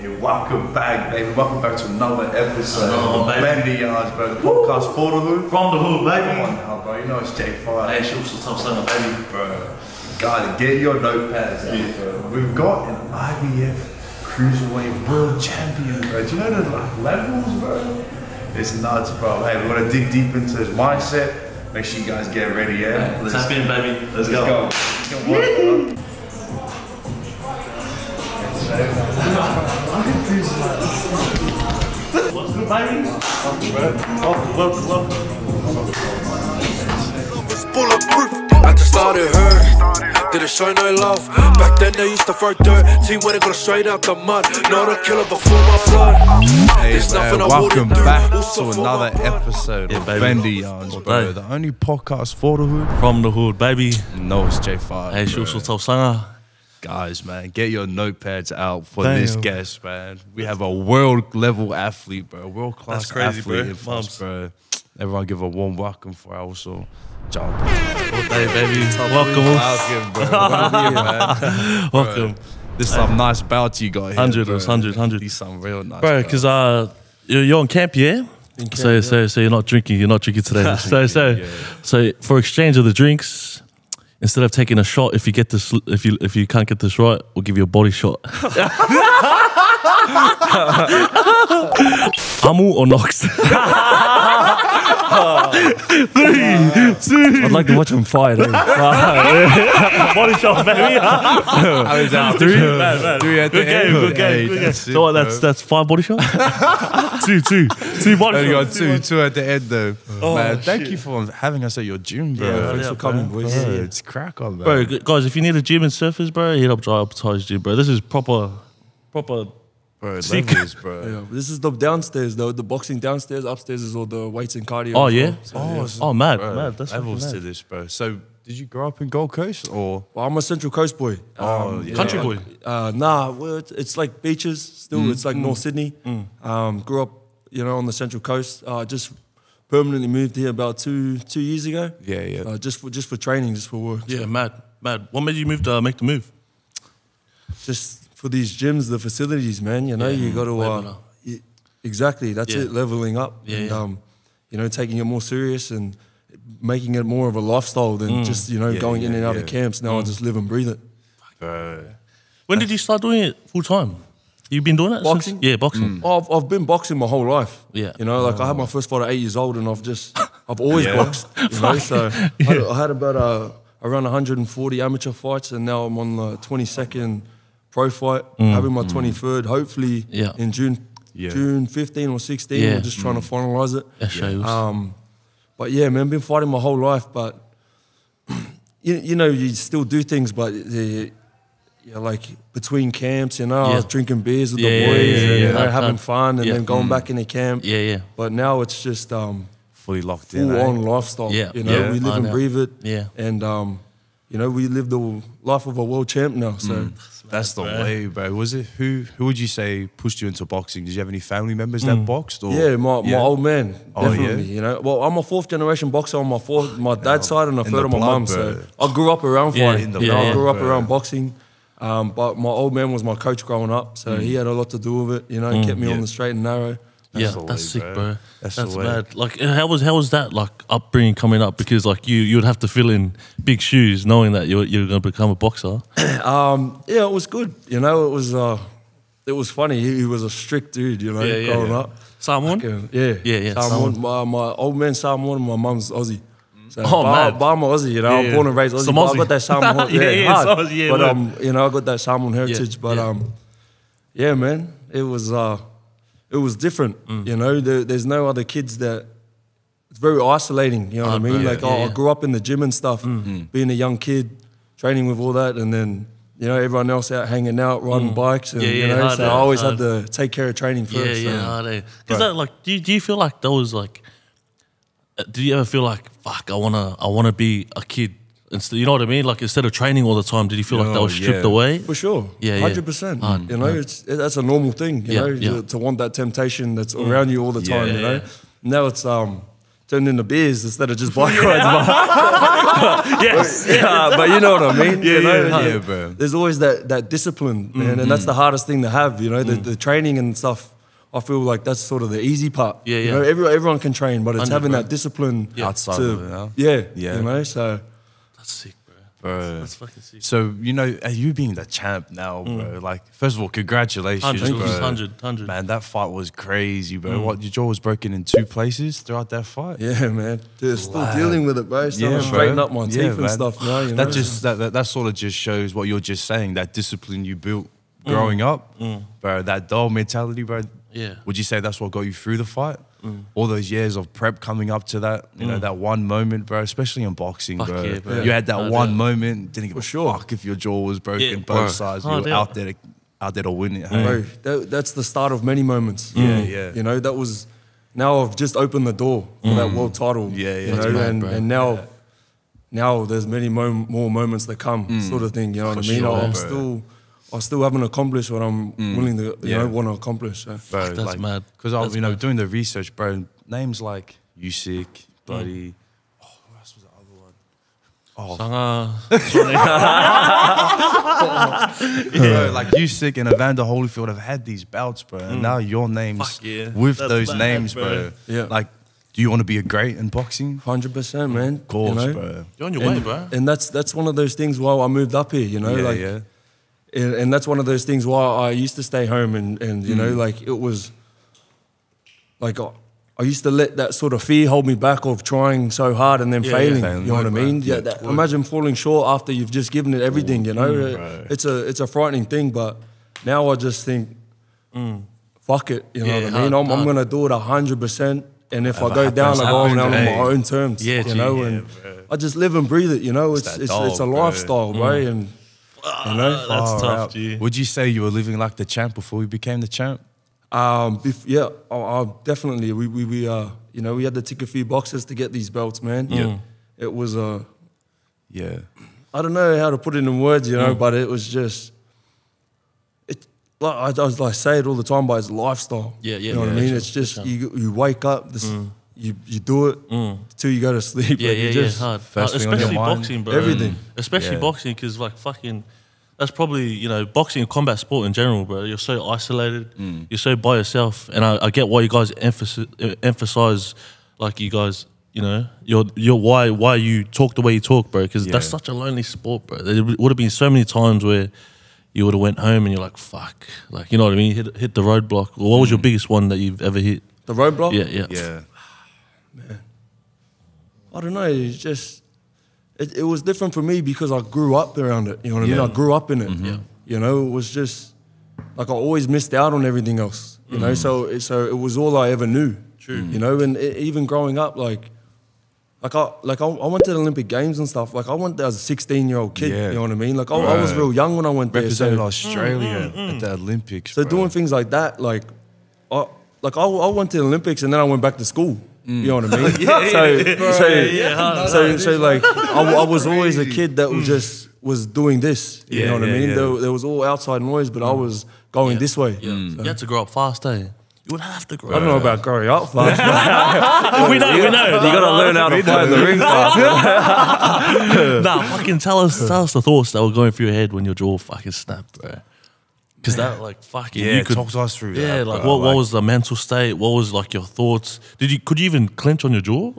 Hey, welcome back, baby. Welcome back to another episode Another of one. Bendy Yarns, bro. The podcast for the hood. From the hood, Come baby. on now, bro. You know it's J5. Hey, shoot some tough son, baby. bro. Gotta get your notepads out, bro. We've got an IBF Cruiserweight World Champion, bro. Do you know the like, levels, bro? It's nuts, bro. Hey, we're gonna dig deep into his mindset. Make sure you guys get ready, yeah? Let's, Tap in, baby. Let's, let's go. go. Let's go bulletproof. I just started hurt. Didn't show no love. Back then they used to throw dirt. Team when it got straight out the mud. Not a killer before my blood. Hey, There's man, welcome back to another episode Yeah, of baby. Bendy Yarns, bro. day. The only podcast for the hood. From the hood, baby. No, it's J5. Hey, bro. shoot some tough son. Guys, man, get your notepads out for Damn. this guest, man. We have a world level athlete, bro. World class That's crazy, athlete bro. in us, bro. Everyone give a warm welcome for our uso John. All day, baby. Welcome. Welcome, bro. Welcome, man. Welcome. This is some nice bounty you got here. 100 bro. us, 100, 100. These some real nice. Bro, because uh, you're, you're on camp, yeah? so, so, so you're not drinking. You're not drinking today. so, so, yeah. so for exchange of the drinks, instead of taking a shot, if you get this, if you if you can't get this right, we'll give you a body shot. Amu or Nox? Three, two. I'd like to watch him fight. eh? body shot, baby. How is that? Three, man, man. Three at Good the game, end. good game, Hey, good game. that's So what? That's that's five body shots. two, two, two body Only got shots. two, two at the end though. man, thank shit. you for having us at your gym, bro. Yeah, Thanks yeah, for coming, bro. boys. Yeah, it's crack on, man. Bro, guys, if you need a gym and surfers, bro, hit up Jai Opetaia's Gym, bro. This is proper, proper. Bro, Sick. levels, bro. Yeah, this is the downstairs, though. The boxing downstairs. Upstairs is all the weights and cardio. Oh yeah. So, Oh, yeah. oh, mad, Bro, mad. That's levels fucking to this, bro. So, did you grow up in Gold Coast or? Well, I'm a Central Coast boy. Oh, yeah. Country boy. Uh, nah, well, it's, it's like beaches still. Mm. It's like North Sydney. Um, grew up, you know, on the Central Coast. Uh, just permanently moved here about two two years ago. Yeah, yeah. Uh, just for just for training, just for work. Yeah, mad, mad. What made you move to uh, make the move? Just for these gyms, the facilities, man. You know, Yeah, you got to. Uh, better. y- exactly. That's Yeah. it. Leveling up. Yeah, and um, you know, taking it more serious and making it more of a lifestyle than Mm. just you know going in and out of camps. Now I just live and breathe it. Bro. When did you start doing it full time? You've been doing it Boxing? Since? Yeah, boxing. Oh, I've, I've been boxing my whole life. Yeah. You know, like I had my first fight at eight years old, and I've just, I've always boxed. You know, so I, had, I had about uh, around 140 amateur fights, and now I'm on the 22nd pro fight, having my 23rd, hopefully Mm. Yeah. in June, Yeah. June 15 or 16. Yeah. We're just trying to finalize it. Yeah, show you. Um, but yeah, man, been fighting my whole life, but you, you know, you still do things, but the, yeah, like between camps, you know, I was drinking beers with Yeah, the boys, yeah, and yeah, you know, yeah. having fun, and Yeah. then going back into camp. yeah, yeah, But now it's just um, Fully locked in. full eh? on lifestyle. Yeah. you know, Yeah. we live I and know. breathe it. Yeah. and um, you know, we live the life of a world champ now. So That's the bro. way, bro. Was it who? Who would you say pushed you into boxing? Did you have any family members that boxed? Or? Mm. yeah, my, Yeah. my old man, Oh, yeah? definitely. You know, well, I'm a fourth generation boxer on my fourth, my dad's side, and a third on my blood, mum's. So. I grew up around Yeah, fighting. in the you blood, I grew up bro. around boxing. Um, but my old man was my coach growing up, so he had a lot to do with it. You know, he kept me Mm. Yeah. on the straight and narrow. Yeah. That's way, sick, bro. bro. That's That's, mad. Like, uh, how was how was that like upbringing coming up? Because like you you would have to fill in big shoes, knowing that you're you're gonna become a boxer. Um, yeah, it was good. You know, it was uh, it was funny. He, he was a strict dude. You know, Yeah, yeah, growing yeah. up. Someone. Okay, Yeah, Yeah, yeah, Samoan. Samoan. My, my old man Samoan, my mum's Aussie. So Oh, mad. bar I'm Aussie, you know. Yeah, I'm born and raised Aussie. But I got that Samoan, Yeah, yeah, yeah, hard. some Aussie, yeah, but um, you know, I got that Samoan heritage. but yeah. um, yeah, man, it was uh, it was different. Mm. You know, there, there's no other kids that. It's very isolating. You know what I Ah, mean? bro, like, yeah, oh, yeah, Mm. I grew up in the gym and stuff, being a young kid, training with all that, and then. You know, everyone else out hanging out, riding bikes, and Mm. Yeah, you know, hard, so I always hard. had to take care of training first. Yeah, yeah, hard? Because that like, do you, do you feel like that was like, uh, do you ever feel like fuck? I wanna I wanna be a kid. Instead, you know what I mean? Like instead of training all the time, did you feel like that Oh, was stripped yeah. away? For sure. Yeah, yeah. hundred percent. Hard, You know, it's it, that's a normal thing. You Yeah, know, yeah. To, to want that temptation that's mm. around you all the time. Yeah, you know. yeah. Now it's um, turned into beers instead of just bike rides. But, yes. yeah, but you know what I mean. Yeah, you know? yeah, yeah, bro. There's always that that discipline, man, and that's mm-hmm. the hardest thing to have. You know, the, mm. the training and stuff. I feel like that's sort of the easy part. Yeah, You yeah. know, everyone, everyone can train, but it's 100, having that discipline Outside to, of it, yeah. yeah, Yeah. You know, so That's sick, bro. bro. That's fucking sick. So you know, you being the champ now, bro. Mm. Like, first of all, congratulations, Hundred, bro. hundred, hundred. Man, that fight was crazy, bro. Mm. What your jaw was broken in two places throughout that fight. yeah, man. Dude, still dealing with it, bro. Still bro. straighten up my teeth Yeah, and man. stuff now. You know? That just that, that that sort of just shows what you're just saying. That discipline you built growing mm. up, bro. That dog mentality, bro. Yeah. Would you say that's what got you through the fight? Mm. All those years of prep coming up to that, you know, mm. that one moment, bro. Especially in boxing, Fuck bro. yeah, bro. You had that No one doubt. moment. Didn't give a sure. fuck if your jaw was broken. Yeah, both bro. sides. Oh, you were yeah. out there, to, out there to win it. hey? Bro, that, that's the start of many moments. Yeah, mm. yeah. You know, that was now I've just opened the door for that world title. Yeah, yeah. You know, mad, and, and now, now there's many mo- more moments that come, sort of thing. You know what I mean? sure, I'm bro. still, I still haven't accomplished what I'm willing to, you Yeah. know, want to accomplish. So. bro. That's like, mad. Because I, That's you know, mad. doing the research, bro. Names like Usyk, Buddy. Oh, who else was the other one? Oh, Sanga. bro, like Usyk and Evander Holyfield have had these bouts, bro, and now your names Mm. Yeah. with That's those mad, names, bro. bro. Yeah. Like, do you want to be a great in boxing? Hundred percent, man. Of course, you know? bro. You're on your And, way, bro. and that's that's one of those things While I moved up here. You know, yeah, like yeah. And, and that's one of those things why I used to stay home and and you Mm. know like it was like I, I used to let that sort of fear hold me back of trying so hard and then Yeah, failing. yeah. You know what I mean? Yeah. that, imagine falling short after you've just given it everything. You know, Mm, it's a it's a frightening thing. But now I just think, fuck it. You know Yeah, what I hard, mean? I'm, I'm gonna do it hundred percent. And if I Whatever go down, I go down on my own terms. Yeah, you know, and bro. I just live and breathe it. You know, it's that it's, dog, it's a lifestyle, bro. And you know, That's Far tough, out. G. Would you say you were living like the champ before you became the champ? Um, bef- yeah, I, I definitely. We, we, we, uh, you know, we had to tick a few boxes to get these belts, man. Yeah. It was, uh, Yeah. I don't know how to put it in words, you know, Mm. but it was just, it, like I, I was like say it all the time, but it's lifestyle. Yeah, yeah, You know what I mean? sure, It's just you, you wake up, this, you, you do it till you go to sleep. Mm. Yeah, like, yeah, you yeah. Hard. first thing on your especially mind. boxing, bro. Everything. Especially Yeah. boxing, because like fucking, that's probably you know boxing and combat sport in general, bro. You're so isolated. Mm. You're so by yourself, and I, I get why you guys emphasis, uh, emphasize, like you guys. You know, your your why why you talk the way you talk, bro. Because that's such a lonely sport, bro. There would have been so many times where you would have went home and you're like, fuck, like you know what I mean. Hit hit the roadblock. Or what was your biggest one that you've ever hit? the roadblock. Yeah, yeah, Yeah. I don't know. It's just it, it was different for me because I grew up around it. You know what I mean? I grew up in it. Mm-hmm. Yeah. You know, it was just like I always missed out on everything else. You know, mm-hmm. so it, so it was all I ever knew. True. You know, and it, even growing up, like. Like I like I, I went to the Olympic Games and stuff. Like I went there as a sixteen year old kid. Yeah. You know what I mean? Like I, I was real young when I went there. Represented So, Australia mm-hmm. at the Olympics. so bro. doing things like that, like, I, like I, I went to the Olympics and then I went back to school. Mm. You know what I mean? so, so, yeah, so, so, like, I, I was always a kid that was mm. just was doing this. You Yeah, know what I mean? yeah. There, there was all outside noise, but I mm. was going this way. Yeah. You had to grow up fast, eh? You would have to grow up. I don't know about growing up fast. we know, we know. you gotta learn how to find the ring fast. nah, fucking tell us, tell us the thoughts that were going through your head when your jaw fucking snapped, bro. Because that, like, fucking, Yeah, you could talk to us through Yeah, that, like, bro. what, what was the mental state? What was like your thoughts? Did you could you even clench on your jaw?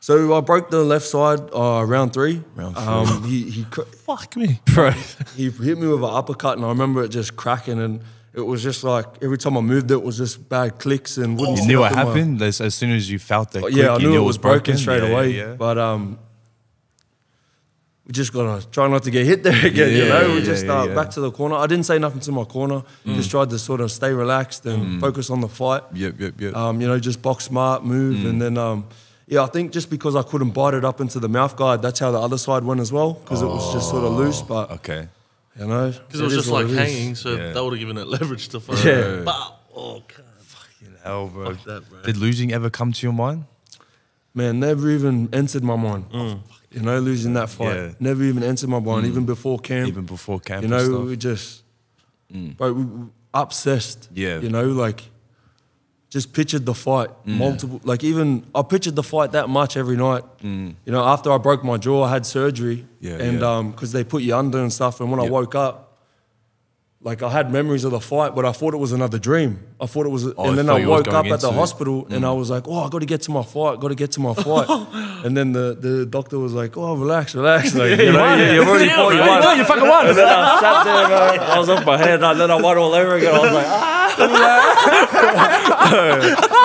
So I broke the left side uh, round three. Round three. Um, he he cr- Fuck me, Bro. he hit me with an uppercut, and I remember it just cracking, and it was just like every time I moved, it was just bad clicks and wouldn't. You sit knew what in my- happened as, as soon as you felt that. Oh, click, yeah, I you knew it was broken, straight Yeah, away. yeah. But um, we just gotta try not to get hit there again. you Yeah, know, we yeah, just yeah, uh, yeah. back to the corner. I didn't say nothing to my corner. Just tried to sort of stay relaxed and focus on the fight. Yep, yep, yep. Um, you know, just box smart, move, and then um, yeah, I think just because I couldn't bite it up into the mouth guard, that's how the other side went as well because it was just sort of loose. But okay. you know, because it was just like hanging, so Yeah. that would have given it leverage to fuck. Yeah. But, oh, God. Hell, bro. Fuck that, bro. Did losing ever come to your mind? Man, never even entered my mind. You know, losing that fight, Yeah. never even entered my mind, even before camp. Even before camp you know, we just, but we, we obsessed. Yeah. You know, like just pictured the fight Mm. multiple. Like even I pictured the fight that much every night. You know, after I broke my jaw, I had surgery, Yeah, and yeah. um, because they put you under and stuff. And when I woke up, like I had memories of the fight, but I thought it was another dream. I thought it was, Oh, and then I woke up at the it. Mm. hospital, and I was like, "Oh, I got to get to my fight. Got to get to my fight." and then the, the doctor was like, "Oh, relax, relax. Like, you know, you, have already fought. You won. You fucking won." And then I sat there, man. I was off my head, and then I won all over again. I was like, "Ah."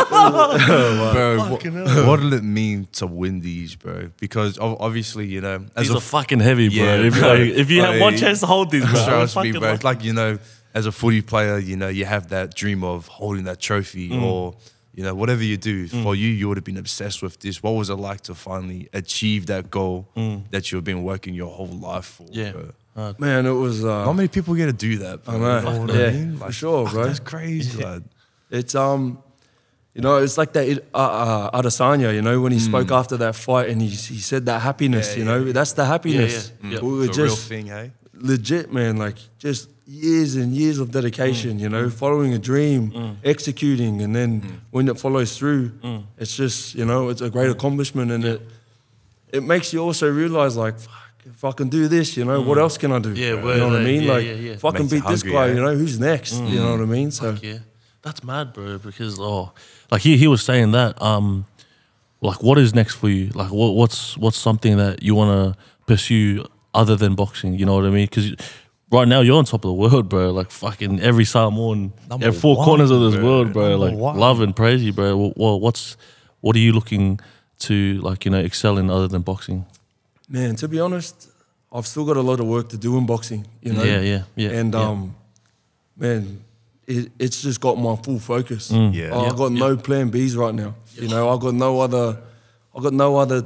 Bro, what, what did it mean to win these, bro? Because ob- obviously, you know, as These a are fucking heavy, bro. Yeah, if, bro. like, if you have one chance to hold these, bro, Trust me, fucking bro. like- It's like you know, as a footy player, you know, you have that dream of holding that trophy, Mm. or you know, whatever you do. For you, you would have been obsessed with this. What was it like to finally achieve that goal that you've been working your whole life for? Mm. Yeah. bro? Man, it was. Uh, Not many people get to do that. Bro. I know. You know Yeah, I mean? for sure, bro. That's crazy, lad. It's um, you know, it's like that uh, uh, Adesanya, you know, when he spoke after that fight and he he said that happiness, Mm. Yeah, you know, yeah. that's the happiness. Yeah, yeah. We were It's a real just thing, hey? legit, man. Like just years and years of dedication, you know, following a dream, executing, and then when it follows through, it's just you know, it's a great accomplishment, and it it makes you also realize like. Fuck, if I can do this, you know, what else can I do? Yeah, you know what I mean. yeah, like, yeah, yeah. if I can Makes you beat this guy, you know, who's next? You know what I mean? So, Yeah, that's mad, bro. Because oh, like he he was saying that um, like what is next for you? Like what what's what's something that you want to pursue other than boxing? You know what I mean? Because right now you're on top of the world, bro. Like fucking every Samoan, Number every four one, corners of this bro. world, bro. Number like one. love and praise you, bro. Well, what's what are you looking to like you know excel in other than boxing? Man, to be honest, I've still got a lot of work to do in boxing, you know. Yeah, yeah, yeah, And yeah. um, man, it, it's just got my full focus. Mm. Yeah. I- I've got no plan Bs right now. You know, I've got no other, I've got no other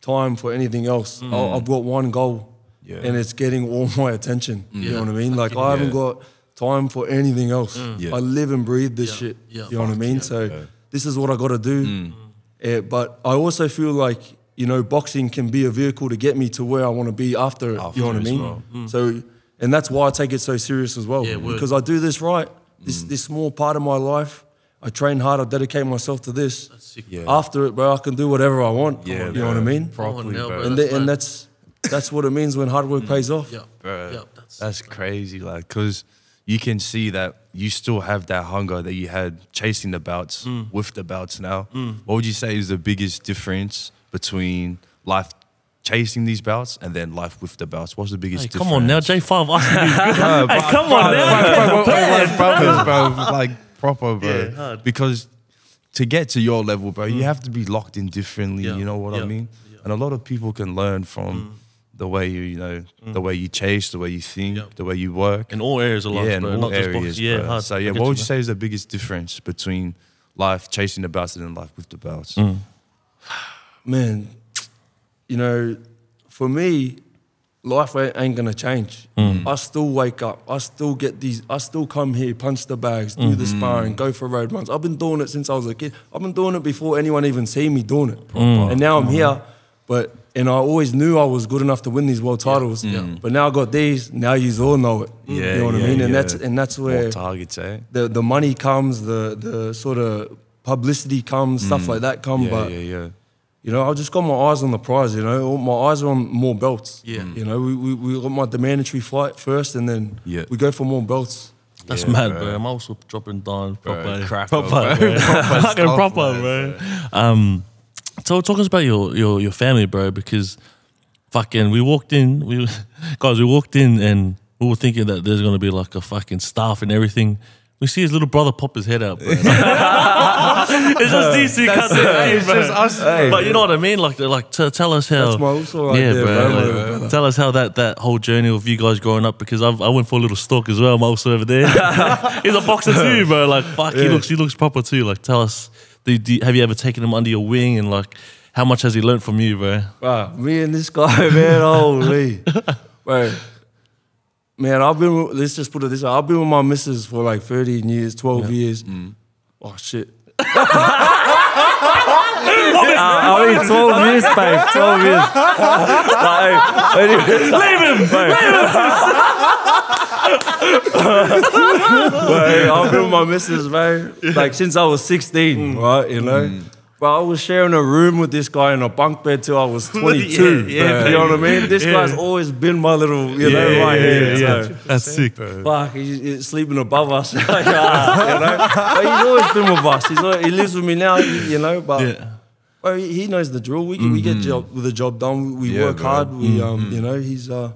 time for anything else. I, I've got one goal, Mm. Yeah. and it's getting all my attention. You know what I mean? Like I haven't Yeah. got time for anything else. Yeah. I live and breathe this Yeah. shit. Yeah. You know what I mean? so this is what I got to do. Mm. Eh, but I also feel like you know boxing can be a vehicle to get me to where I want to be after. After you know what I mean? well. So, and that's why I take it so serious as well. Yeah, because I do this right. This Mm. this small part of my life, I train hard. I dedicate myself to this. sick. Yeah. After it, bro, I can do whatever I want. Yeah, you know what I mean? Properly, now, bro. bro. And, That's the, and that's that's what it means when hard work pays off. Yeah, Bro, yeah, that's, that's crazy, like, because you can see that you still have that hunger that you had chasing the bouts Mm. with the bouts now. What would you say is the biggest difference between life chasing these bouts and then life with the bouts? What's the biggest Hey, difference? come on now, J five asking these hey, come on now. like brothers, bro, like proper, bro. Yeah, because to get to your level, bro, you have to be locked in differently. Yeah, You know what yeah, I mean? yeah. And a lot of people can learn from the way you, you know, the way you chase, the way you think, Yeah. the way you work. In all areas of life, yeah, in bro, all not areas, boxing. Yeah, bro. So yeah, get what would you man. say is the biggest difference between life chasing the bouts and then life with the bouts? Mm. Man, you know, for me, life ain't gonna change. Mm. I still wake up. I still get these. I still come here, punch the bags, do the Mm-hmm. sparring, go for road runs. I've been doing it since I was a kid. I've been doing it before anyone even seen me doing it. Mm. And now I'm here. But and I always knew I was good enough to win these world titles. But now I got these. Now you all know it. Yeah, you know what yeah, I mean. And yeah. that's and that's where More targets, eh? the the money comes, the the sort of publicity comes, stuff like that come. Mm. Yeah, but yeah, yeah. You know, I've just got my eyes on the prize. You know, my eyes are on more belts. Yeah. You know, we we, we got my mandatory fight first, and then Yeah. we go for more belts. That's Yeah, mad, bro. bro. I'm also dropping down Bro, proper, cracker, proper, bro. bro. Proper Fucking stuff, proper, man, bro. Um, so talk us about your your your family, bro, because fucking we walked in, we guys, we walked in and we were thinking that there's gonna be like a fucking staff and everything. We see his little brother pop his head out, bro. it's just these two cats. It's just us. But you know what I mean? Like, like t- tell us how. That's my uso right yeah, there, bro. bro, like, my tell us how that that whole journey of you guys growing up because I've, I went for a little stalk as well. I'm also over there. He's a boxer too, bro. Like, fuck, he Yeah. looks he looks proper too. Like, tell us, do, do, have you ever taken him under your wing and like, how much has he learned from you, bro? Wow, me and this guy, man, holy, bro. Man, I've been. With, let's just put it this way: I've been with my missus for like 13 years, 12 years. Mm. Oh shit. I I mean, 12 years, babe. 12 years. Like, hey, anyway, Leave him! Leave him! but hey, I've been with my missus, man, like since I was 16, mm. right? You know? Mm. But I was sharing a room with this guy in a bunk bed till I was 22. Yeah, yeah, you know what I mean? This Yeah. guy's always been my little, you know, Yeah, right yeah, here. yeah, so. That's sick. bro. Fuck, he's, he's sleeping above us. Like, ah, you know? But he's always been with us. He's always, he lives with me now, you know. But Yeah. well, he he knows the drill. We, we get job, the job done. We Yeah, work bro. hard. We, um, you know, he's uh,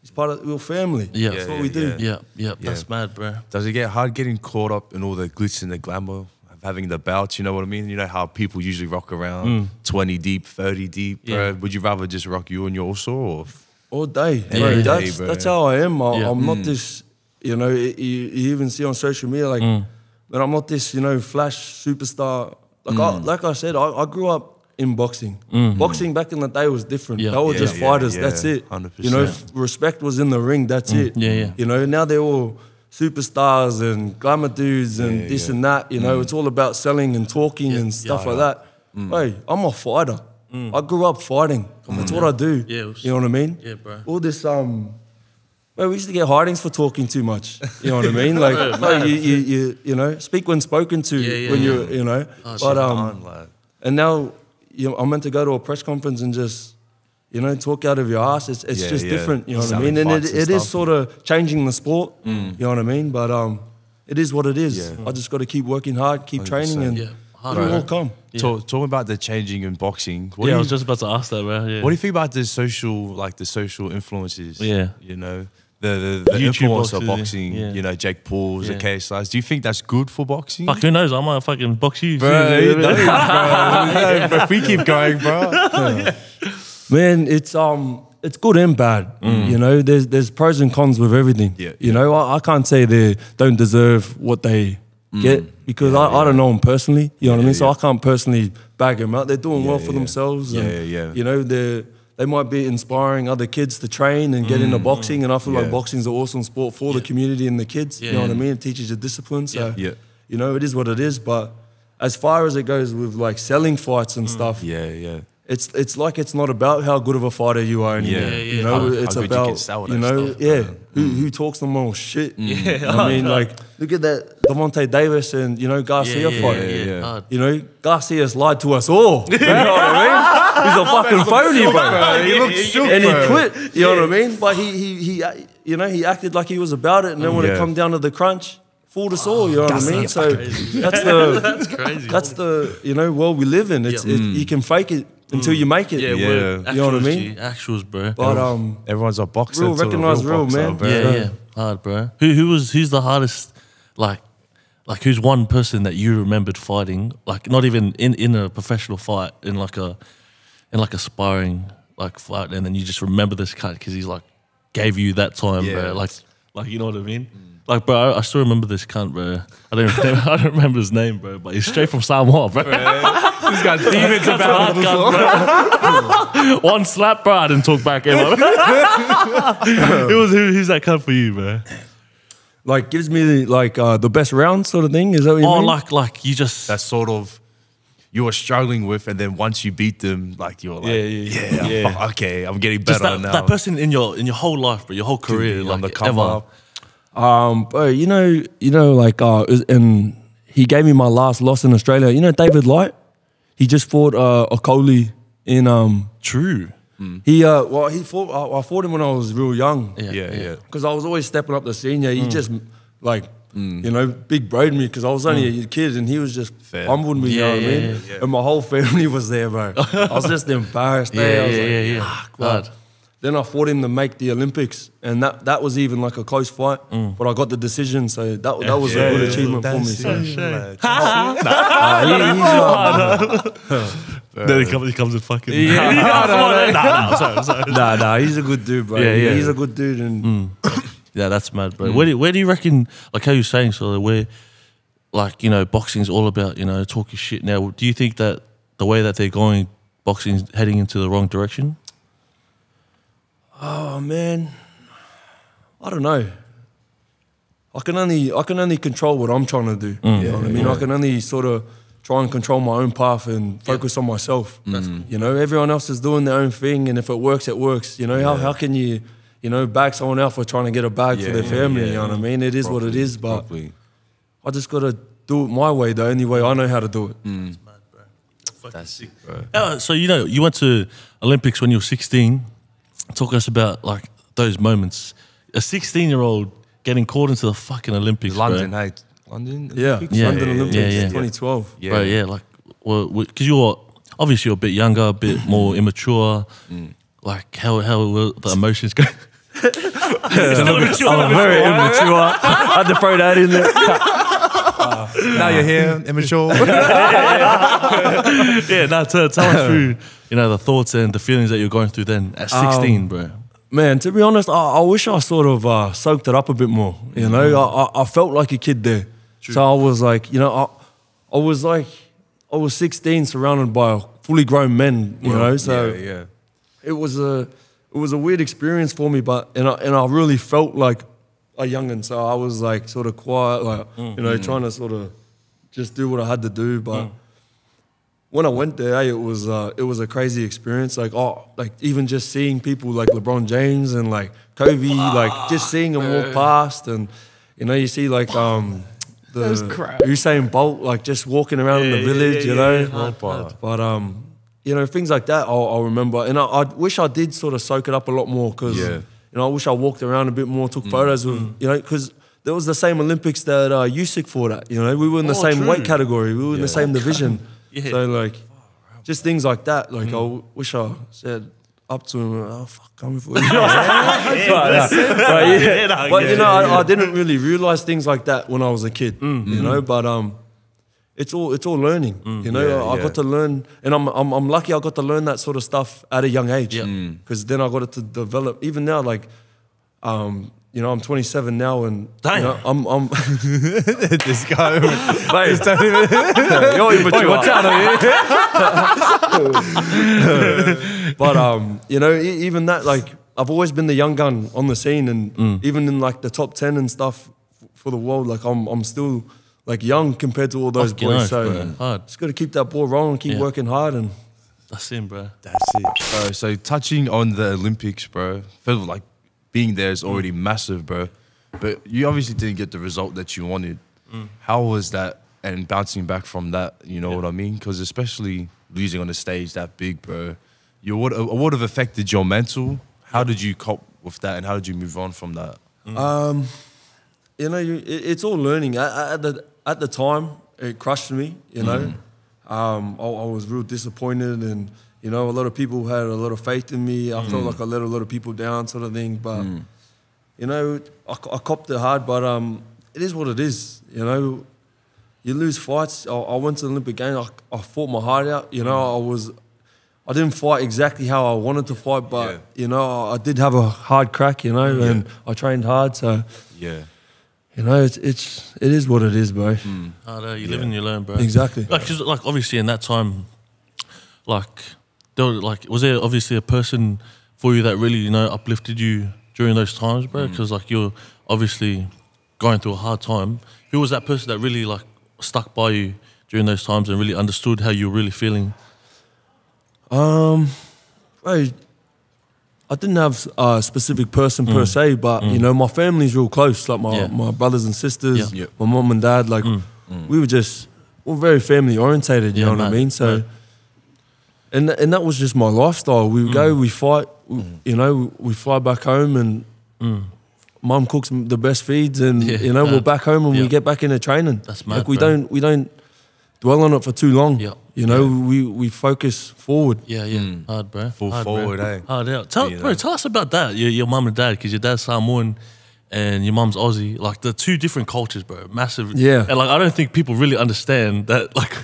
he's part of we're family. Yeah. that's Yeah, what we do. Yeah, yeah, that's mad, bro. Does it get hard getting caught up in all the glitz and the glamour of having the bouts? You know what I mean? You know how people usually rock around 20 deep, 30 deep, bro. Yeah. Would you rather just rock you and your uso or All day, Yeah, bro. yeah. That's bro. that's how I am. I, Yeah. I'm not this. You know, you, you even see on social media like, Mm. but I'm not this. You know, flash superstar. Like I, like I said, I, I grew up in boxing. Boxing back in the day was different. Mm. Yeah. They were Yeah, just yeah, fighters. yeah. That's it. 100%. You know, f- respect was in the ring. That's it. Mm. Yeah, yeah. You know, now they're all superstars and glamour dudes and Yeah, this yeah. and that. You know, it's all about selling and talking and stuff yeah. like that. Hey, I'm a fighter. I grew up fighting. That's what I do. Yeah, was- you know what I mean? Yeah, bro. All this um. Well, we used to get hidings for talking too much. You know what I mean? Like, no, you, you, you, you know, speak when spoken to. Yeah, yeah, when yeah. you're, you know. Oh, but um, like, and now, you know, I'm meant to go to a press conference and just, you know, talk out of your ass. It's, it's Yeah, just yeah. different. You know what I mean? And it, and it is sort of changing the sport. You know what I mean? But um, it is what it is. Yeah. I just got to keep working hard, keep training, 100%. and Yeah, hard it will work. all come. Talk, talking about the changing in boxing. What yeah, I was just about to ask that, bro. Yeah. What do you think about the social, like the social influences? Yeah. you know, the the, the YouTube influence of boxing. yeah. You know, Jake Paul's, Yeah. the KSI's. Do you think that's good for boxing? Fuck, who knows? I might fucking box you. Bro, See, you you know, know? bro. No, if we keep going, bro. Man, it's um, it's good and bad. Mm. You know, there's there's pros and cons with everything. Yeah, You know, I, I can't say they don't deserve what they mm. get because I, I don't know them personally. You know what I mean? So. I can't personally bag them out. They're doing well for yeah. themselves. Yeah, and, yeah, yeah. You know, they they might be inspiring other kids to train and get into mm. boxing. And I feel Yeah. like boxing's an awesome sport for the community and the kids. Yeah, you know what I mean? It teaches you discipline. So Yeah. you know, it is what it is. But as far as it goes with like selling fights and stuff, Yeah, yeah. It's it's like it's not about how good of a fighter you are anymore. Yeah, yeah, You know, How- it's how good you about can sell you that know, stuff, yeah, who who talks the most shit. Mm. Yeah. I mean, like look at that Gervonta Davis and you know Garcia yeah, yeah, fight. yeah, yeah. yeah. You know, Garcia's lied to us all. You know what I mean? He's a fucking phony, bro. He looks shook, and he quit. You know what I mean? But he he he, you know, he acted like he was about it, and then when it come down to the crunch, fooled us all. You know what I mean? So that's the That's crazy. that's the you know world we live in. It's Yeah. it, you mm. can fake it until you make it. yeah, Yeah. word. You know what I mean? G. Actuals, bro. But um, Everyone's a boxer. Real, till a recognise real, boxer, man. bro. yeah, Yeah. yeah, hard, bro. Who who was who's the hardest? Like, like who's one person that you remembered fighting? Like, not even in in a professional fight, in like a in like a sparring like fight, and then you just remember this cut because he's like gave you that time, Yeah. bro. Like, like you know what I mean? Like, bro, I, I still remember this cunt, bro. I don't, I don't remember his name, bro, but he's straight from Samoa, bro. He's got demons about him. bro. One slap, bro. I didn't talk back ever. it was who, who's that cunt for you, bro? like gives me like uh, the best round sort of thing. Is that what you Oh, mean? like like you just That's sort of you were struggling with, and then once you beat them, like you're like, Yeah, yeah, yeah, yeah. fuck, okay, I'm getting just better that, now. that person in your in your whole life, bro, your whole career, be like on the come ever. up. Um, bro, you know, you know, like, uh, and he gave me my last loss in Australia. You know, David Light. He just fought uh, Okolie in um. True. He uh, well, he fought. I, I fought him when I was real young. Yeah, yeah, yeah. because I was always stepping up the senior. He just like you know big broed me because I was only a kid and he was just Fair. humbled me. Yeah, you know what yeah, I mean? yeah, yeah. And my whole family was there, bro. I was just embarrassed. Yeah, there. I yeah, like, yeah, yeah. "Fuck, bro." Hard. Then I fought him to make the Olympics, and that, that was even like a close fight. But I got the decision, so that that was a good achievement for me. So. Uh, he- he's, uh, Then he comes, he comes and fucking. Yeah, nah, nah, nah, sorry, sorry. nah, nah, he's a good dude, bro. Yeah, yeah. He's a good dude, and Yeah, that's mad, bro. Where, do, where do you reckon, like how you're saying, so where, like, you know, boxing's all about, you know, talking shit now. Do you think that the way that they're going, boxing's heading into the wrong direction? Oh man, I don't know. I can only I can only control what I'm trying to do. Mm. you know what I mean? I can only sort of try and control my own path and focus on myself. Mm. You know, everyone else is doing their own thing, and if it works, it works. You know, how how can you you know, bag someone out for trying to get a bag Yeah, for their yeah, family. yeah, you know what I yeah. mean? It is what it is, Properly, is, but properly. I just gotta do it my way, the only way I know how to do it. That's sick, bro. Uh, so you know, you went to Olympics when you were 16. Talk us about like those moments. A 16 year old getting caught into the fucking Olympics, bro. London, hey, London. Yeah, Olympics? Yeah, London yeah, Olympics, yeah, yeah. 2012. Yeah. Bro, yeah, like, well, because you're obviously you're a bit younger, a bit more immature. Mm. Like, how how will the emotions go? Still immature. I'm very immature. I had to throw that in there. Now you're here, immature. yeah, no, tell, tell us through, you know, the thoughts and the feelings that you're going through then at um, 16, bro. Man, to be honest, I, I wish I sort of uh, soaked it up a bit more. You know, mm-hmm. I, I, I felt like a kid there. So I was like, you know, I, I was like, I was 16, surrounded by fully grown men. You know, so yeah, yeah. it was a, it was a weird experience for me. But and I, and I really felt like a youngin. So I was like sort of quiet, like you know, mm-hmm. trying to sort of just do what I had to do. But mm. When I went there, it was uh, it was a crazy experience. Like oh, like even just seeing people like LeBron James and like Kobe, like just seeing them walk past, and you know you see like um the Usain Bolt like just walking around in the village, you know. But um, you know things like that I'll, I'll remember, and I, I wish I did sort of soak it up a lot more because Yeah. you know I wish I walked around a bit more, took photos with you know because. There was the same Olympics that uh, Usyk fought at. You know, we were in the Oh, same true. weight category. We were in the same division. Yeah. So like, just things like that. Like I wish I said up to him, "Oh fuck, coming for you." but, uh, but yeah, but you know, I, I didn't really realize things like that when I was a kid. You know, but um, it's all it's all learning. You know, Yeah, I, I yeah. got to learn, and I'm, I'm I'm lucky I got to learn that sort of stuff at a young age. Yeah. Because then I got it to develop. Even now, like, um. You know, I'm 27 now, and Damn. you know, I'm, I'm this guy. Mate, you're immature. watch out, but um, you know, even that, like, I've always been the young gun on the scene, and Mm. even in like the top ten and stuff for the world, like, I'm I'm still like young compared to all those Fucking boys. oath, so bro. Hard. just got to keep that ball rolling, keep Yeah. working hard, and That's it, bro. That's it. Bro, so touching on the Olympics, bro, felt like being there is mm. already massive, bro. But you obviously didn't get the result that you wanted. Mm. How was that and bouncing back from that, you know what I mean? Because especially losing on a stage that big, bro, you would, it would have affected your mental. How did you cope with that and how did you move on from that? Mm. Um, you know, you, it, it's all learning. At, at the at the time, it crushed me. You know, um, I, I was real disappointed, and you know, a lot of people had a lot of faith in me. I felt like I let a lot of people down, sort of thing. But you know, I, I copped it hard. But um, it is what it is. You know, you lose fights. I, I went to the Olympic Games. I, fought my heart out. You know, I was. I didn't fight exactly how I wanted to fight, but Yeah. you know, I did have a hard crack. You know, and I trained hard. So Yeah. You know, it's it's it is what it is, bro. Oh, no, you live and you learn, bro. Exactly. Like, 'cause, like obviously in that time, like, there was, like, was there obviously a person for you that really, you know, uplifted you during those times, bro? Because like you're obviously going through a hard time. Who was that person that really like stuck by you during those times and really understood how you were really feeling? Um, bro, I didn't have a specific person per mm. se, but you mm. know, my family's real close. Like my Yeah. my brothers and sisters, Yeah. My mom and dad. Like mm. we were just we're very family orientated. You Yeah, know what I mean? So. And, and that was just my lifestyle. We go, we fight, we- you know, we fly back home and mum cooks the best feeds and, you know, we're back home and we get back into training. That's Like mad, we bro. don't, we don't dwell on it for too long. Yeah. You know, we, we focus forward. Yeah, yeah, hard, bro. Full hard, forward, bro. eh? Hard out. Tell, You bro, know. tell us about that. Your, your mum and dad, because your dad's Samoan and your mum's Aussie. Like the two different cultures, bro. Massive. Yeah. And like I don't think people really understand that. Like,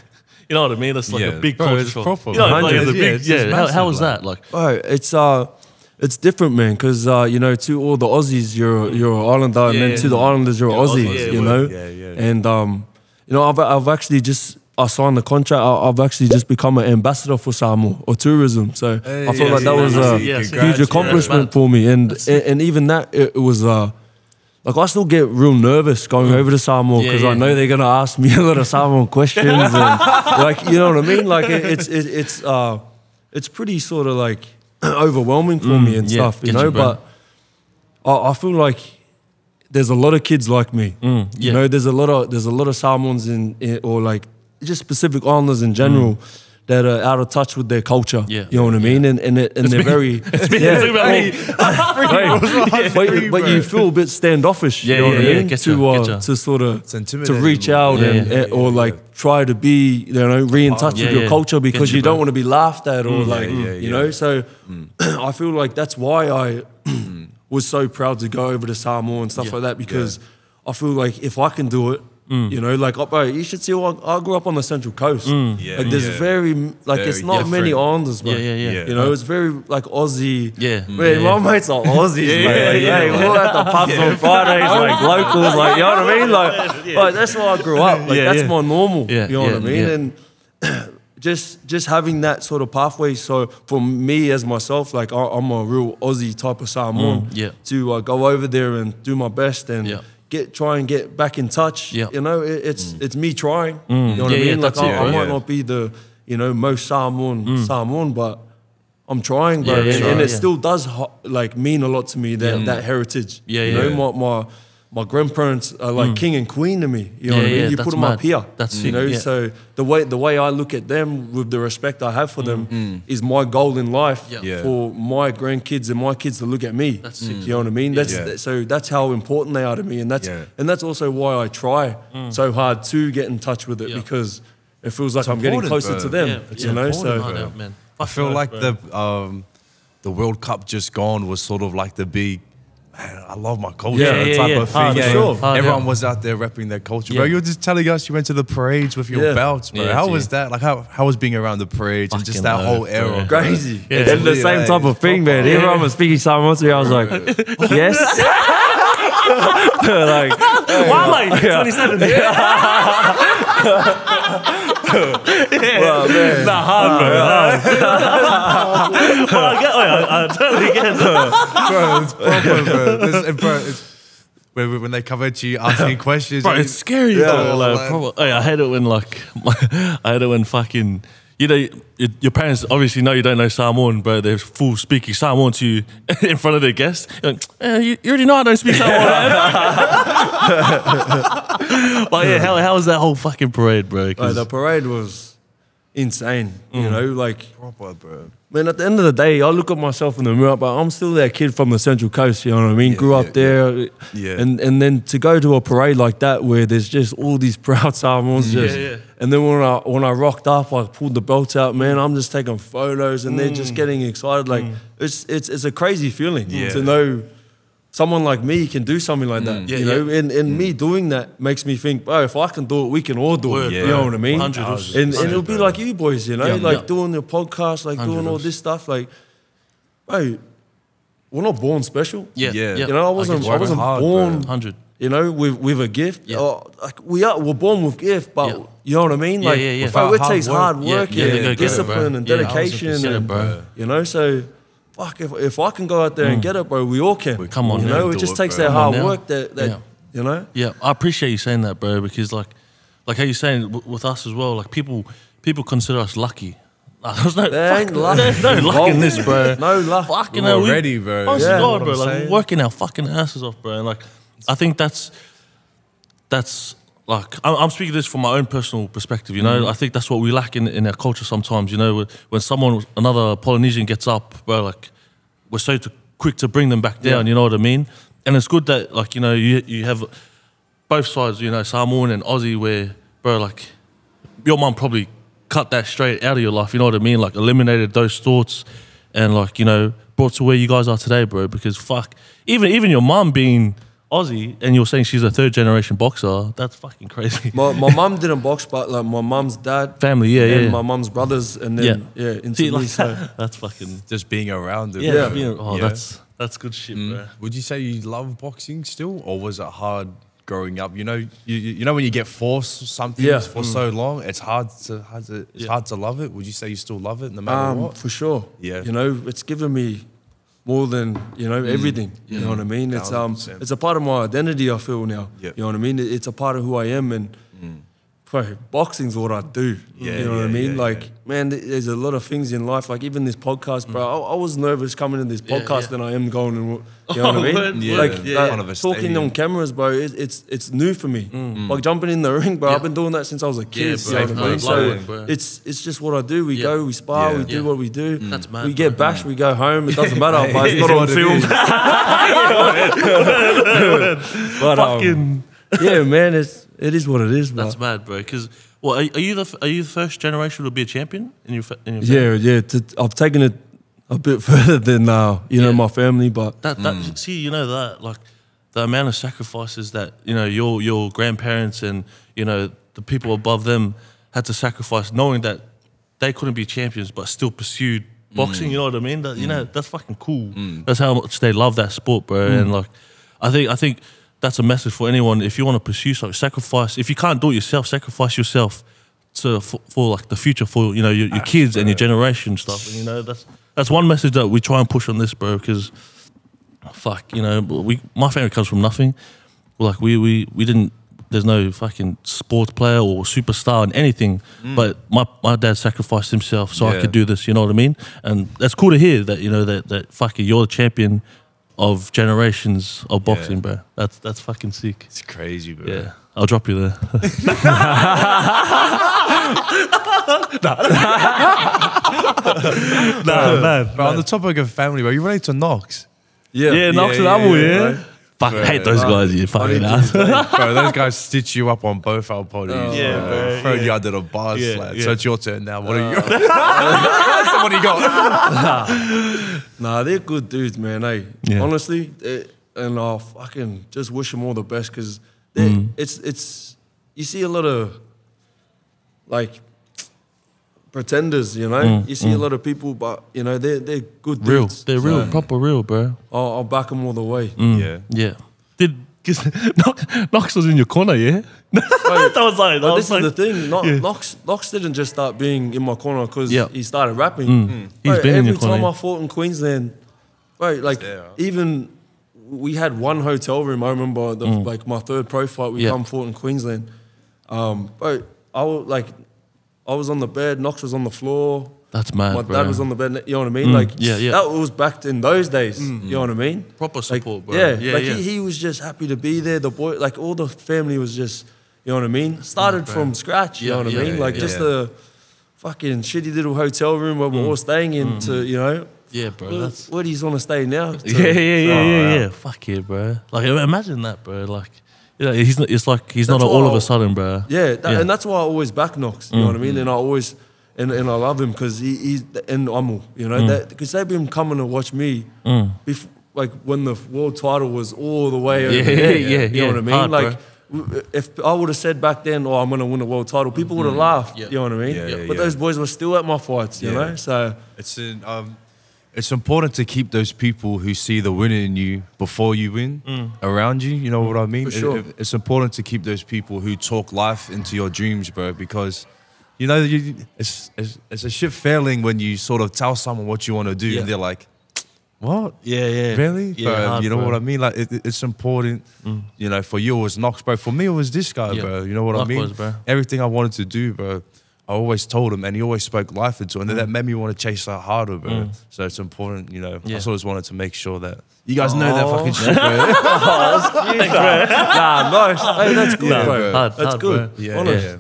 you know what I mean? It's like Yeah. a big Bro, culture. it's shock. proper, You know, like, it's a Yeah, big, it's yeah. just how, how was like- that? Like, Oh, it's uh, it's different, man. Because uh, you know, to all the Aussies, you're you're an Islander, and Yeah. then to the Islanders, you're Yeah, Aussie. Aussie, yeah, you know, Yeah, yeah. and um, you know, I've I've actually just I signed the contract. I, I've actually just become an ambassador for Samoa or tourism. So Hey, I feel yeah, like that was a yeah, huge accomplishment for me, and, and and even that it, it was uh. Like I still get real nervous going over to Samoa Mm. Yeah, because yeah. I know they're gonna ask me a lot of Samoan questions and like you know what I mean. Like it, it's it, it's uh it's pretty sort of like overwhelming for me and Mm, yeah, stuff, you know. you, but I, I feel like there's a lot of kids like me. Mm, yeah. You know, there's a lot of there's a lot of Samoans in, in or like just specific Islanders in general. That are out of touch with their culture, Mm. Yeah. you know what I mean, and and, it, and they're very, yeah. Think about me. Right. but, you- but you feel a bit standoffish, Yeah, you know yeah, what I mean? getcha, to uh, getcha. to sort of to reach out Yeah, and, yeah. and- or like try to be you know re in touch Yeah, with your culture because Getcha, you don't bro. want to be laughed at or like yeah, you yeah. know. So I feel like that's why I was so proud to go over to Samoa and stuff Yeah. like that because I feel like if I can do it. Mm. You know, like, oh, bro, you should see. I, I grew up on the Central Coast. Yeah, like, there's yeah. very, like, Very it's not many different. Islanders, bro. Yeah, yeah, yeah. You know, it's very like Aussie. Yeah. man, Yeah, yeah. my mates are Aussies, Yeah, mate. yeah, like, yeah, hey, yeah. we're at the pubs on Fridays, like locals, like you know what I mean. Like, like that's where I grew up. Like Yeah, that's yeah. my normal. Yeah, you know yeah, what I mean. yeah. And just just having that sort of pathway. So for me as myself, like I, I'm a real Aussie type of Samoan. Mm, yeah. To uh, go over there and do my best and. Yeah. Get try and get back in touch. Yeah. Mm. You know, it, it's it's me trying. You know what Yeah, I yeah, mean? like I, it, I might not be the you know most Samoan Samoan, but I'm trying, bro, Yeah, yeah, and, yeah, and it yeah. still does like mean a lot to me that that heritage. Yeah, you yeah. know, my my my grandparents are like king and queen to me. You know Yeah, what I mean? yeah, you put them mad. up here. That's you sick, know. yeah. So the way the way I look at them with the respect I have for them is my goal in life Yeah. Yeah. for my grandkids and my kids to look at me. That's sick. You know what I mean? That's Yeah. so that's how important they are to me, and that's Yeah. and that's also why I try so hard to get in touch with it Mm. Yeah. because it feels like I'm getting important, closer to them. Yeah, It's you know, so I know, man. I feel like the um, the World Cup just gone was sort of like the big man, I love my culture yeah, yeah, type yeah. of thing. Yeah, sure. Hard, Everyone was out there repping their culture, bro. You were just telling us you went to the parades with your belts, bro. how was that? Like, how, how was being around the parades and just that whole era? Crazy. Yeah. It's and the same like, type of thing, man. Everyone was speaking Samoan me I was like, yes. like, Wale, 27 yeah. Well, man. Not hard, bro. well, I get, oh, I, I totally get it. bro, it's proper, bro. Eh, bro it's, when, when they come at you asking questions, bro, it's scary. Yeah, though, like, like, oh, I had it when like, my, I had it when fucking you know, your, your parents obviously know you don't know Samoan, but They're full speaking Samoan to you in front of their guests. You're like, eh, you, you already know I don't speak Samoan. but yeah, how, how was that whole fucking parade, bro? Like, 'Cause- the parade was insane. You know, like proper, bro. man. At the end of the day, I look at myself in the mirror, but I'm still that kid from the Central Coast. You know what I mean? Grew yeah, up there, Yeah. and and then to go to a parade like that where there's just all these proud Samoans, just yeah. And then when I when I rocked up, I pulled the belt out, man. I'm just taking photos, and they're just getting excited. Like it's it's it's a crazy feeling Yeah. to know. Someone like me can do something like that, Yeah, you know, yeah. and, and me doing that makes me think, oh, if I can do it, we can all do Word, it. Yeah. You know what I mean? 100. And, and it'll be like you boys, you know, Yeah, like yeah. doing your podcast, like doing all this stuff. Like, hey, we're not born special. yeah, Yeah. yeah. You know, I wasn't, get I, wasn't hard, born, bro. 100. you know, with with a gift. Yeah. Oh, like we are, we're born with gift, but Yeah. you know what I mean? Yeah, Like, yeah, yeah. bro, it Without takes hard hard work. Yeah, yeah, and they go get it, discipline and dedication, 100%, and bro. you know, so. Fuck, if, if I can go out there and mm. get it, bro, we all can. Come on you now. know, it just it, takes bro. that hard work that, that Yeah. you know. Yeah, I appreciate you saying that, bro, because like, like how you saying w- with us as well. Like people, people consider us lucky. Like, there's no, There ain't fuck- luck. there's no luck in this, bro. No luck. Fucking We're hell, we- ready, bro. Honest Yeah. God, bro. Like saying? we're working our fucking asses off, bro. And like, I think that's that's like I'm, I'm speaking this from my own personal perspective. You know, mm. I think that's what we lack in in our culture sometimes. You know, when- when someone another Polynesian gets up, bro, like we're so to, quick to bring them back down. Yeah. You know what I mean? And it's good that like you know you you have both sides. You know, Samoan and Aussie, where bro, like your mum probably cut that straight out of your life. You know what I mean? Like eliminated those thoughts, and like you know brought to where you guys are today, bro. Because fuck, even even your mum being Aussie and you're saying she's a third generation boxer, that's fucking crazy. My, my mum didn't box, but like my mum's dad, Family, yeah, and yeah. my mum's brothers, and then yeah, into See, me. like so. that's fucking Just being around it. yeah. bro. being- oh, Yeah. that's that's good shit, bro. Would you say you love boxing still, or was it hard growing up? You know, you, you you know when you get forced something Yeah. for so long, it's hard to hard to it's Yeah. hard to love it. Would you say you still love it no matter Um, what? for sure. Yeah. You know, it's given me more than you know everything. You know what I mean? It's um, it's a part of my identity. I feel now. Yeah. You know what I mean? It's a part of who I am, and bro, boxing's what I do. Yeah, you know what I mean? yeah, like, yeah. man, there's a lot of things in life. Like even this podcast, bro. Mm. I, I was nervous coming to this podcast yeah. than I am going and you know what I mean? Yeah, like yeah. that- Front talking on cameras, bro. It, it's it's new for me. Mm. Mm. Like jumping in the ring, bro. Yeah. I've been doing that since I was a kid. bro. you know what I mean? So it, bro. it's it's just what I do. We Yeah. go, we spar, Yeah. we do Yeah. what we do. That's mad, We get bro. bashed, we go home. It doesn't matter, but it's It's not on what it film. but um, Fucking. yeah, man, it's it is what it is, bro. That's mad, bro. Because well, are, are you the are you the first generation to be a champion in your in your family? Yeah, yeah. To, I've taken it a bit further than uh, you know my family, but That that mm. see, you know that like the amount of sacrifices that you know your your grandparents and you know the people above them had to sacrifice, knowing that they couldn't be champions, but still pursued mm. boxing. You know what I mean? That you know mm. that's fucking cool. That's how much they love that sport, bro. And like, I think I think that's a message for anyone. If you want to pursue something, sacrifice. If you can't do it yourself, sacrifice yourself to for, for like the future for you know your, your kids and your generation stuff. And you know that's that's one message that we try and push on this, bro. Because fuck, you know, we my family comes from nothing. Like we we we didn't. There's no fucking sports player or superstar in anything. Mm. But my, my dad sacrificed himself so I could do this. You know what I mean? And that's cool to hear that you know that that fucking you're the champion of generations of boxing, bro. That's that's fucking sick. It's crazy, bro. Yeah, I'll drop you there. nah, man. But on the topic of family, bro, you related to Knox. yeah, Yeah, Knox and yeah, Apple, yeah, yeah. right. Fuck, I hate those guys. You fucking ass. bro, those guys stitch you up on both our podiums. Yeah, bro. bro, Throw yeah. you under the bus. Yeah, like, yeah. So it's your turn now. What are you? so what do you got? Nah, nah, they're good dudes, man. Hey, Yeah. honestly, they- and I fucking just wish them all the best because Mm. it's it's you see a lot of like pretenders, you know. you see a lot of people, but you know they're they're good Mm, Real, dudes. they're real, proper real, bro. I'll, I'll back them all the way. Yeah. Yeah. Did cause Knox, Knox was in your corner, yeah? that was like, that But was this like, is the thing. Knox, yeah. Knox, Knox didn't just start being in my corner because Yeah. he started rapping. Mm. He's Bro, been in every your corner, time yeah. I fought in Queensland, right, like there, even we had one hotel room. I remember the, like my third pro fight. We Mm. Yeah. come fought in Queensland. Um, bro, I was like, I was on the bed. Knox was on the floor. That's mad, My bro. dad was on the bed. You know what I mean? Mm. Like, yeah, yeah. That was back in those days. Mm. You know what I mean? Proper Like, support, bro. Yeah, Yeah, like yeah. He, he was just happy to be there. The boy, like all the family was just, you know what I mean? Started from scratch. You Yeah, know what yeah, I mean? yeah, like yeah. just a fucking shitty little hotel room where we're all mm. staying in. To you know, Yeah, bro. where, That's, where do you want to stay now? To- yeah, yeah, yeah, Oh, yeah, wow. yeah. Fuck yeah, bro. Like, imagine that, bro. Like, you know, he's not, it's like he's That's not all of a sudden, bro. Yeah, that, Yeah. and that's why I always back Knox. You know what I mean? And I always and, and I love him because he, he's and Amu. You know, mm. that because they've been coming to watch me mm. before, like when the world title was all the way over Yeah, there. yeah, you know yeah. what I mean? Hard, like. w- If I would have said back then, "Oh, I'm gonna win a world title," people would have mm. laughed. Yeah. You know what I mean? Yeah, yeah, but yeah. those boys were still at my fights. You Yeah. know, so It's in, um, it's important to keep those people who see the winner in you before you win mm. around you. You know what I mm, mean? For sure. It- it- it's important to keep those people who talk life into your dreams, bro, because. You know, you, it's, it's it's a shit failing when you sort of tell someone what you want to do, Yeah. and they're like, "What? Yeah, yeah. Really? Yeah, Bro, hard, you know bro. what I mean? Like, it, it- it's important. Mm. You know, for you it was Knox, bro. For me, it was this guy, Yeah. bro. You know what I mean? Bro. Everything I wanted to do, bro. I always told him, and he always spoke life into, it, and then that made me want to chase that harder, bro. So it's important, you know. Yeah. I just always wanted to make sure that you guys know that Oh. fucking shit, bro. nah, nice. Hey, that's good, Nah, bro. bro. Hard, That's hard, good. bro. yeah, Honest. yeah.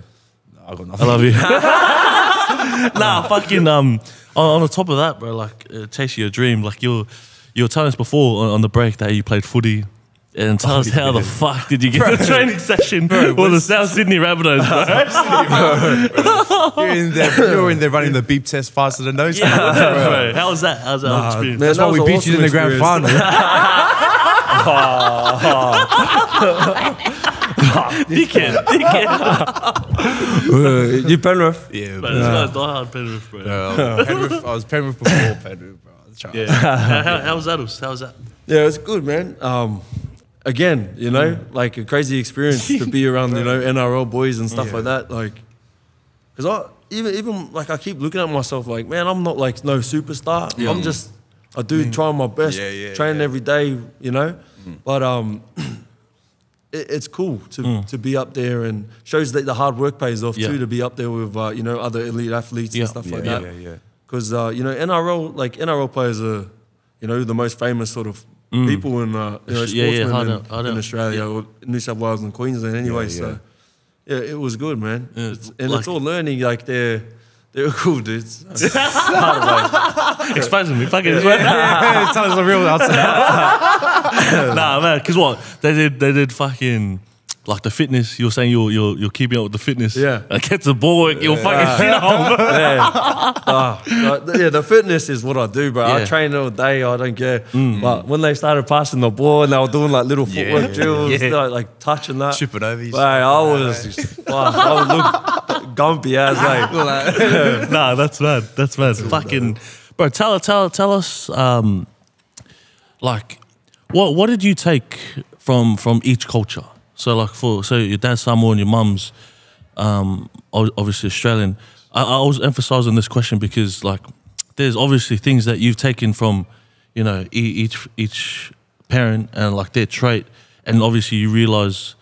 I got nothing. I love you. nah, fucking um. On, on the top of that, bro, like uh, chasing your dream, like you, you were telling us before on, on the break that you played footy. And tell us how the fuck did you get the training session for the South Sydney Rabbitohs, bro? You're in there. You're in there running the beep test faster than those. Yeah, bro. bro. How was that? How was that Nah, experience? man, That's that why we beat an you in the awesome grand experience. final. Dickhead, dickhead. you Penrith? yeah, But bro. this guy's die hard Penrith, bro. Uh, Penrith, I was Penrith before Penrith, bro. I was trying- Yeah. how, how, how was that? How was that? Yeah, it's good, man. Um, again, you know, like a crazy experience to be around, you know, NRL boys and stuff like that. Like, because I even even like I keep looking at myself like, man, I'm not like no superstar. I'm just I do trying my best, Yeah, yeah, training yeah. every day, you know. But um, it, it's cool to, to be up there and shows that the hard work pays off Mm. Yeah. too. To be up there with uh, you know other elite athletes Yeah. and stuff like Yeah, that. yeah, yeah. Because uh, you know NRL like NRL players are you know the most famous sort of people in uh, you know, Mm. Yeah, yeah, sportsmen hard in, out, hard in out. Australia or New South Wales and Queensland anyway. Yeah, So yeah. yeah, it was good, man. Yeah, It's- and like- it's all learning. Like they're they're cool dudes. Exposing me, fucking. Tell us the real answer. nah, man, because what they did, they did fucking like the fitness. You're saying you're you're you're keeping up with the fitness. Yeah. like get the ball work. You'll fucking shit on. yeah. Ah, like, yeah, the fitness is what I do, bro. I train all day. I don't care. But when they started passing the ball and they were doing like little footwork Yeah. drills, Yeah. like, like touching that. Tripping over you. Hey, I was, fuck, I would look gumpy as like. nah, that's mad. That's mad. fucking, bro. Tell tell tell us, um, like, what what did you take from from each culture? So like for so your dad's Samoan, your mum's um, obviously Australian. I, I was emphasizing this question because like there's obviously things that you've taken from you know each each parent and like their trait, and obviously you realize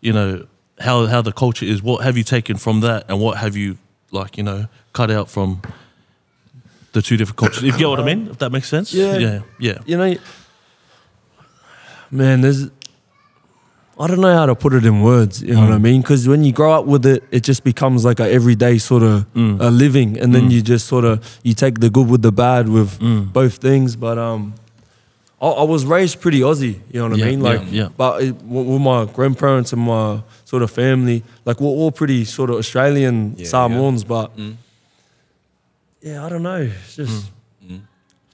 you know how how the culture is. What have you taken from that, and what have you like you know cut out from the two different cultures? If you get what I mean, if that makes sense. Yeah. yeah, yeah. You know, man, there's. I don't know how to put it in words. You know what I mm. mean? Because when you grow up with it, it just becomes like a everyday sort of mm. a living, and then mm. you just sort of you take the good with the bad with both things. But um, I, I was raised pretty Aussie. You know what Yeah, I mean? Like, yeah. yeah. but it, with with my grandparents and my sort of family, like we're all pretty sort of Australian Samoans. But yeah, I don't know. It's just.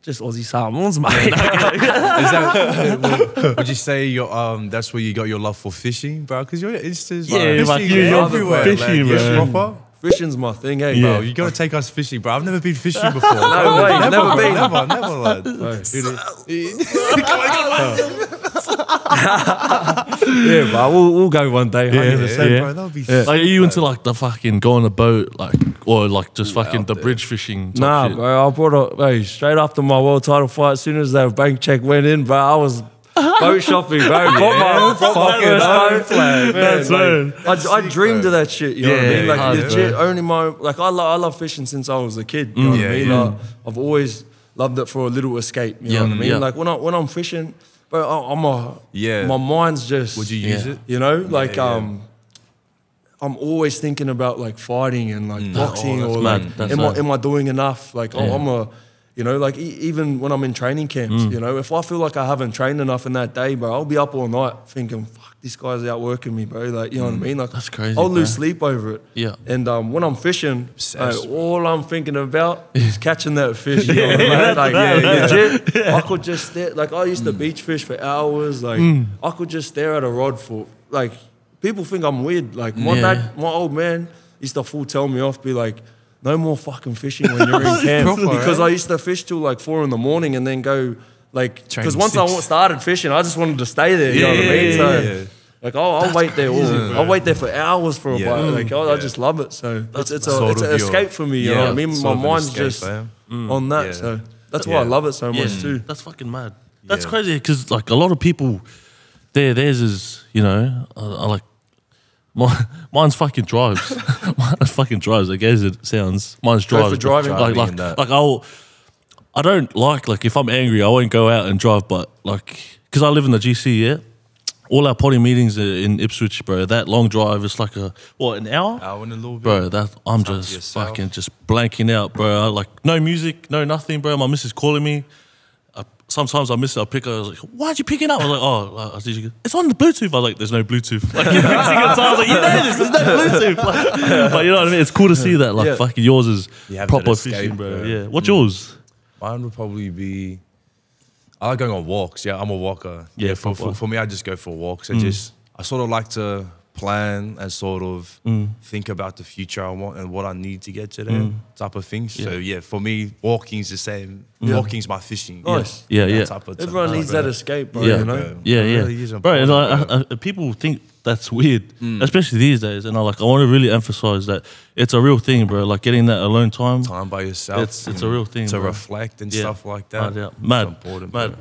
Just Aussie Samoans, mate. Is that, would, would you say your um that's where you got your love for fishing, bro? Because your Insta's Yeah, like, like, fishing you- you're everywhere. fishing, like, bro. proper. Fishing's my thing, eh, Bro, bro? you gotta take us fishing, bro. I've never been fishing before. No way, never, never bro, been. Never, never, lad. Yeah, bro. we'll, we'll go one day. 100%. yeah. bro, that'll be Like, are you into like the fucking go on a boat, like, or like just fucking the there. bridge fishing? Type Nah, shit? bro. I brought up, bro, straight after my world title fight, as soon as that bank check went in, bro, I was boat shopping, bro. Brought my, brought fucking boat flag. Man, That's like, I, I dreamed bro. of that shit, you know what I mean? Like, hard, legit, bro. only my, like, I, lo- I love fishing since I was a kid, you know what I mean? yeah. Like, I've always loved it for a little escape, you Yeah, know what I mean? yeah. Like, when, I, when I'm fishing, bro, I, I'm a, Yeah. my mind's just, Would you use Yeah. it? You know, like yeah. um, I'm always thinking about like fighting and like boxing Oh, or mad. like, That's am I am I doing enough? Like, oh, I'm a, you know, like e- even when I'm in training camps, Mm. you know, if I feel like I haven't trained enough in that day, bro, I'll be up all night thinking, fuck, this guy's outworking me, bro. Like, you know what I mean? Like, Mm. That's crazy, I'll lose bro. sleep over it. Yeah. And um, when I'm fishing, Obsessed, uh, all I'm thinking about is catching that fish. You know what I mean? Like, yeah, legit. I could just stare. Like, I used to beach fish for hours. Like, Mm. I could just stare at a rod for like. People think I'm weird. Like, my Yeah. dad, my old man, used to full tell me off, be like. No more fucking fishing when you're in camp Proper, because eh? I used to fish till like four in the morning and then go like because once I started fishing, I just wanted to stay there. You know what I Yeah, mean? yeah, So yeah, yeah. like I'll, I'll wait there. all, I'll wait there for hours for a Yeah. bite. Like I, I just love it. So it's, it's, a, it's of an your- escape for me. You know yeah, what I mean? My sort mind's escape, just eh? on that. Yeah. So that's why I love it so much too. That's fucking mad. That's Yeah. crazy because like a lot of people, their theirs is you know, uh, I like. Mine's fucking drives. mine's fucking drives. I guess it sounds. Mine's drives. for driving. Like like, that. like I'll. I don't like like if I'm angry, I won't go out and drive. But like, because I live in the GC, yeah. All our potty meetings are in Ipswich, bro. That long drive is like a what an hour, Hour and a little bit. bro. That I'm just fucking just blanking out, bro. I, like no music, no nothing, bro. My missus calling me. I, sometimes I miss it. I pick her. I was like, "Why'd you pick it up?" I was like, "Oh, uh, did you?" It's on the Bluetooth. I was like, "There's no Bluetooth." Like every single time, I was like, "You know this? There's no Bluetooth." Like, but you know what I mean? It's cool to see that. Like Yeah. fucking yours is You proper escape, fishing, bro. bro. Yeah. What's yours? Mine would probably be. I like going on walks. Yeah, I'm a walker. Yeah, for, for, for me, I just go for walks. I just I sort of like to plan and sort of mm. think about the future I want and what I need to get to there mm. type of things. So yeah, for me, walking's the same. Walking's my fishing. Nice. Yeah, That yeah. type of Everyone needs bro. that escape, bro. Yeah. You know. bro. Yeah, yeah, really bro. And I. I, I, people think that's weird, mm. especially these days. And I like, I want to really emphasize that it's a real thing, bro. Like getting that alone time. time by yourself. It's it's a real thing to bro. reflect and Yeah. stuff like that. Mad, yeah. It's Mad, important, mad.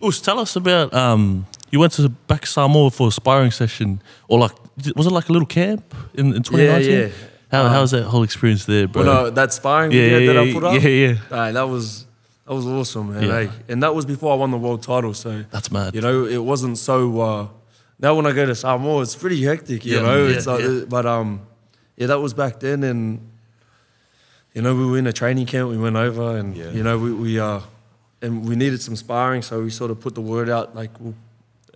bro. Us, tell us about um, you went to back Samoa for a sparring session, or like was it like a little camp in, in 2019? yeah. yeah. How, Um, how's that whole experience there, bro? Well, no, that sparring yeah, video yeah, that I put up, yeah, yeah. Aye, that was that was awesome, man. Yeah. eh? And that was before I won the world title, so That's mad. You know, it wasn't so. Uh, now when I go to Samoa, it's pretty hectic. You Yeah, know, yeah, it's like, yeah. but um, yeah, that was back then, and you know, we were in a training camp. We went over, and you know, we, we uh, and we needed some sparring, so we sort of put the word out, like, well,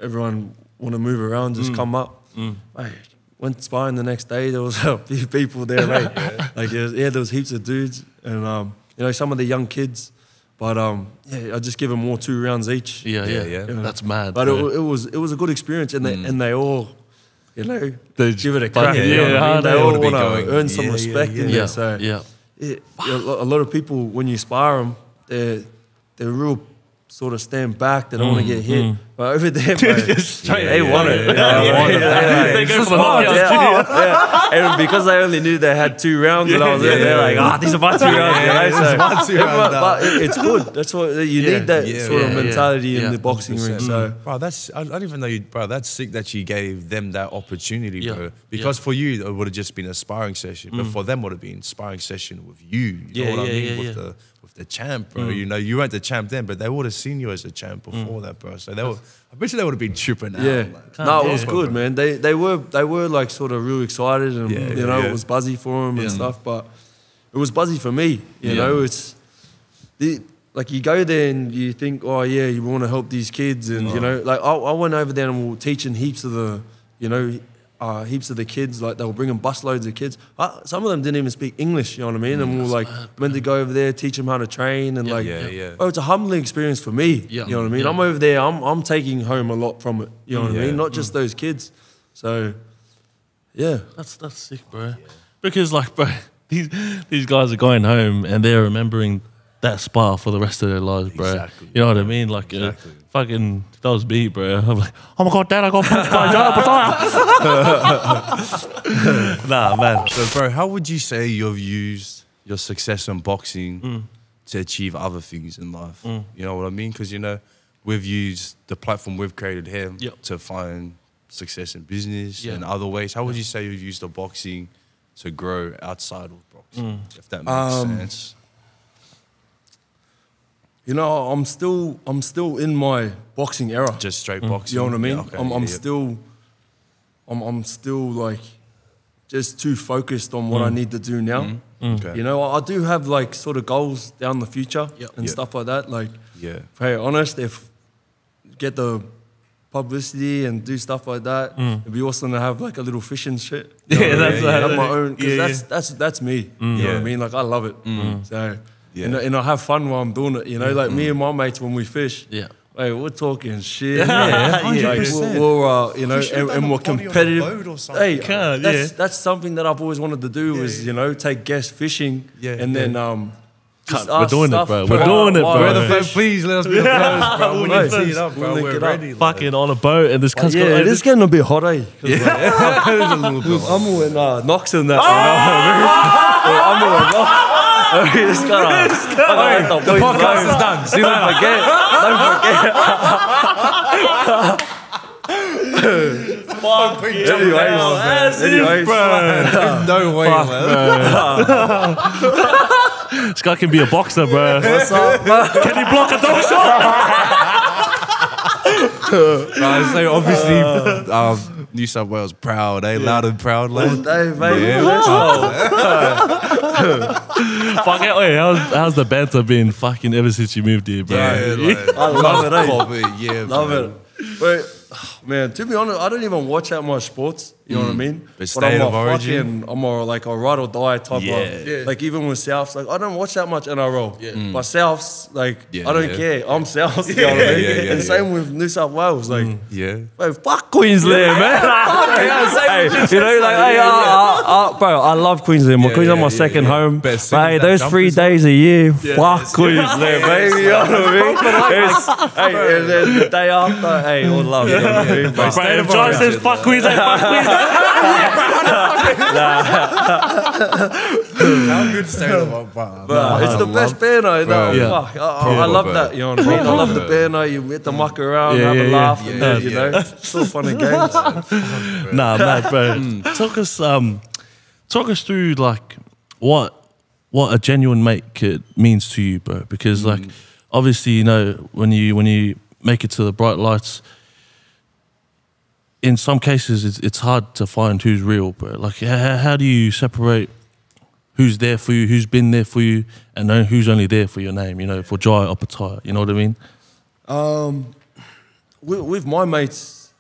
everyone want to move around, Mm. just come up. Hey, went sparring the next day. There was a few people there, mate. Like, yeah, yeah, there was heaps of dudes, and um, you know, some of the young kids. But um, yeah, I just give them more two rounds each. yeah, yeah, Yeah, yeah. That's mad. But it, it was it was a good experience, and they and they all, you know, They give it a crack. yeah, you know what I yeah, mean? they They all wanna be want to going, earn some yeah, yeah, respect in yeah, there. So yeah. it, a a lot of people when you spar them, they're they're real sort of stand back. They don't want to get hit. Mm, mm. But over there, bro, they want it. they want it. They go for the Yeah, yeah. And because they only knew they had two rounds, and I was there, they're like, ah, these are my two rounds. you know? So, my two rounds, but it- it's good. That's what you need. That sort of mentality in the boxing ring. 100%. So. bro, that's I, don't even know you, bro. That's sick that you gave them that opportunity, bro. Because for you, it would have just been a sparring session, but mm. for them, would have been sparring session with you. You know what I mean? with the the champ, bro. Mm. You know, you weren't the champ then, but they would have seen you as a champ mm. before that, bro. So they were, I bet you they would have been tripping out. Yeah, like, no, it was good, man. They they were they were like sort of real excited, and Yeah, you know yeah. it was buzzy for them and stuff. But it was buzzy for me. You know, it's the like you go there and you think, oh yeah, you want to help these kids, and you know, like I, I went over there and we were teaching heaps of the, you know. Uh, heaps of the kids, like they were bringing busloads of kids. Uh, some of them didn't even speak English, you know what I mean? and we were like meant to go over there, teach them how to train, and Yeah, like, yeah, yeah. oh, it's a humbling experience for me. Yeah. You know what I mean? Yeah. I'm over there, I'm, I'm taking home a lot from it. You know what I mean? Not just those kids. So, yeah. That's that's sick, bro. Because like, bro, these these guys are going home and they're remembering that spa for the rest of their lives, bro. Exactly. You know what I mean? Like, uh, Exactly. Fucking, if that was me, bro. I'm like, oh my god, dad, I got punched by Jai Opetaia. nah, man. So, bro, how would you say you've used your success in boxing Mm. to achieve other things in life? You know what I mean? Because, you know, we've used the platform we've created here Yep. to find success in business Yeah. and other ways. How would you say you've used the boxing to grow outside of boxing, Mm. if that makes Um, sense? You know, I'm still I'm still in my boxing era. Just straight Mm. boxing? you know what I mean? Yeah, okay, I'm, I'm yeah, yeah. still I'm, I'm still like just too focused on what I need to do now. Mm. Okay. You know, I I do have like sort of goals down the future Yep. and Yeah. stuff like that. Like, Yeah. hey, honest, if get the publicity and do stuff like that, it'd be awesome to have like a little fishing shit. You know Mm. Yeah, what I that's mean? right. have my own because Yeah, that's yeah. that's that's me. You know what I mean? Like I love it. So Yeah. and, and I have fun while I'm doing it. You know, like me and my mates when we fish. Yeah. Hey, we're talking shit. Yeah, like, we're, we're uh, you know, You and, and we're party on a competitive. boat or something. Hey, Can't, that's yeah. that's something that I've always wanted to do is you know take guests fishing Yeah, and yeah. then um. just We're ask doing it, bro. We're while- doing it, bro. we Brother, fish. please let us be the first, bro. We'll you tee link it up, bro, We'll we're link it up. ready. like- Fucking on a boat and this cunt's Yeah, got it is getting a bit hot, eh? 'Cause, There's a little I'm with uh, Knox and that. yeah, I'm with Knox. This guy. The podcast is done. See Don't forget. Don't forget. Anyways, anyways, No way, man. This guy can be a boxer, bro. what's up, man? Can he block a dog shot? Right, so obviously, um, New South Wales proud, eh? Loud and proud, lad. Hey, baby, Yeah. let's go. Fuck it. Wait, how's, how's the banter been fucking ever since you moved here, bro? Yeah, like, I love it, eh? love it, yeah, Love bro. it. But man, to be honest, I don't even watch that much sports. You know what I mean? But state I'm of a origin? fucking, I'm a like a ride or die type Yeah. of. Yeah. Like even with Souths, like I don't watch that much NRL. Yeah. But Souths, like Yeah, I don't yeah. care. I'm Souths. You know what I mean? Yeah, yeah, and yeah. same with New South Wales. Like, Yeah. bro, fuck Queensland, man. hey, you know, like, hey, uh, uh, uh, bro, I love Queensland. My Yeah, Queensland, yeah, my yeah, second yeah. home. Best But, hey, those three days a year, fuck Queensland, baby. You know what I mean? Hey, and then the day after, hey, all love. You know what I mean? But if of John origin, says fuck Queens, like fuck Queens. How good state of but, But it's the best banner. No, Yeah. fuck. I, I, I love that. You know what I mean? I love the banner. You get to muck around, Yeah, have yeah, a yeah. laugh, and Yeah, then, you yeah. know, it's still fun and games. nah, mad, bro. Talk us, um, talk us through like what what a genuine mate could, means to you, bro. Because like, obviously, you know, when you when you make it to the bright lights, in some cases, it's, it's hard to find who's real, bro. Like, how, how do you separate who's there for you, who's been there for you, and then who's only there for your name? You know, for Jai Opetaia. You know what I mean? Um, with, with my mates,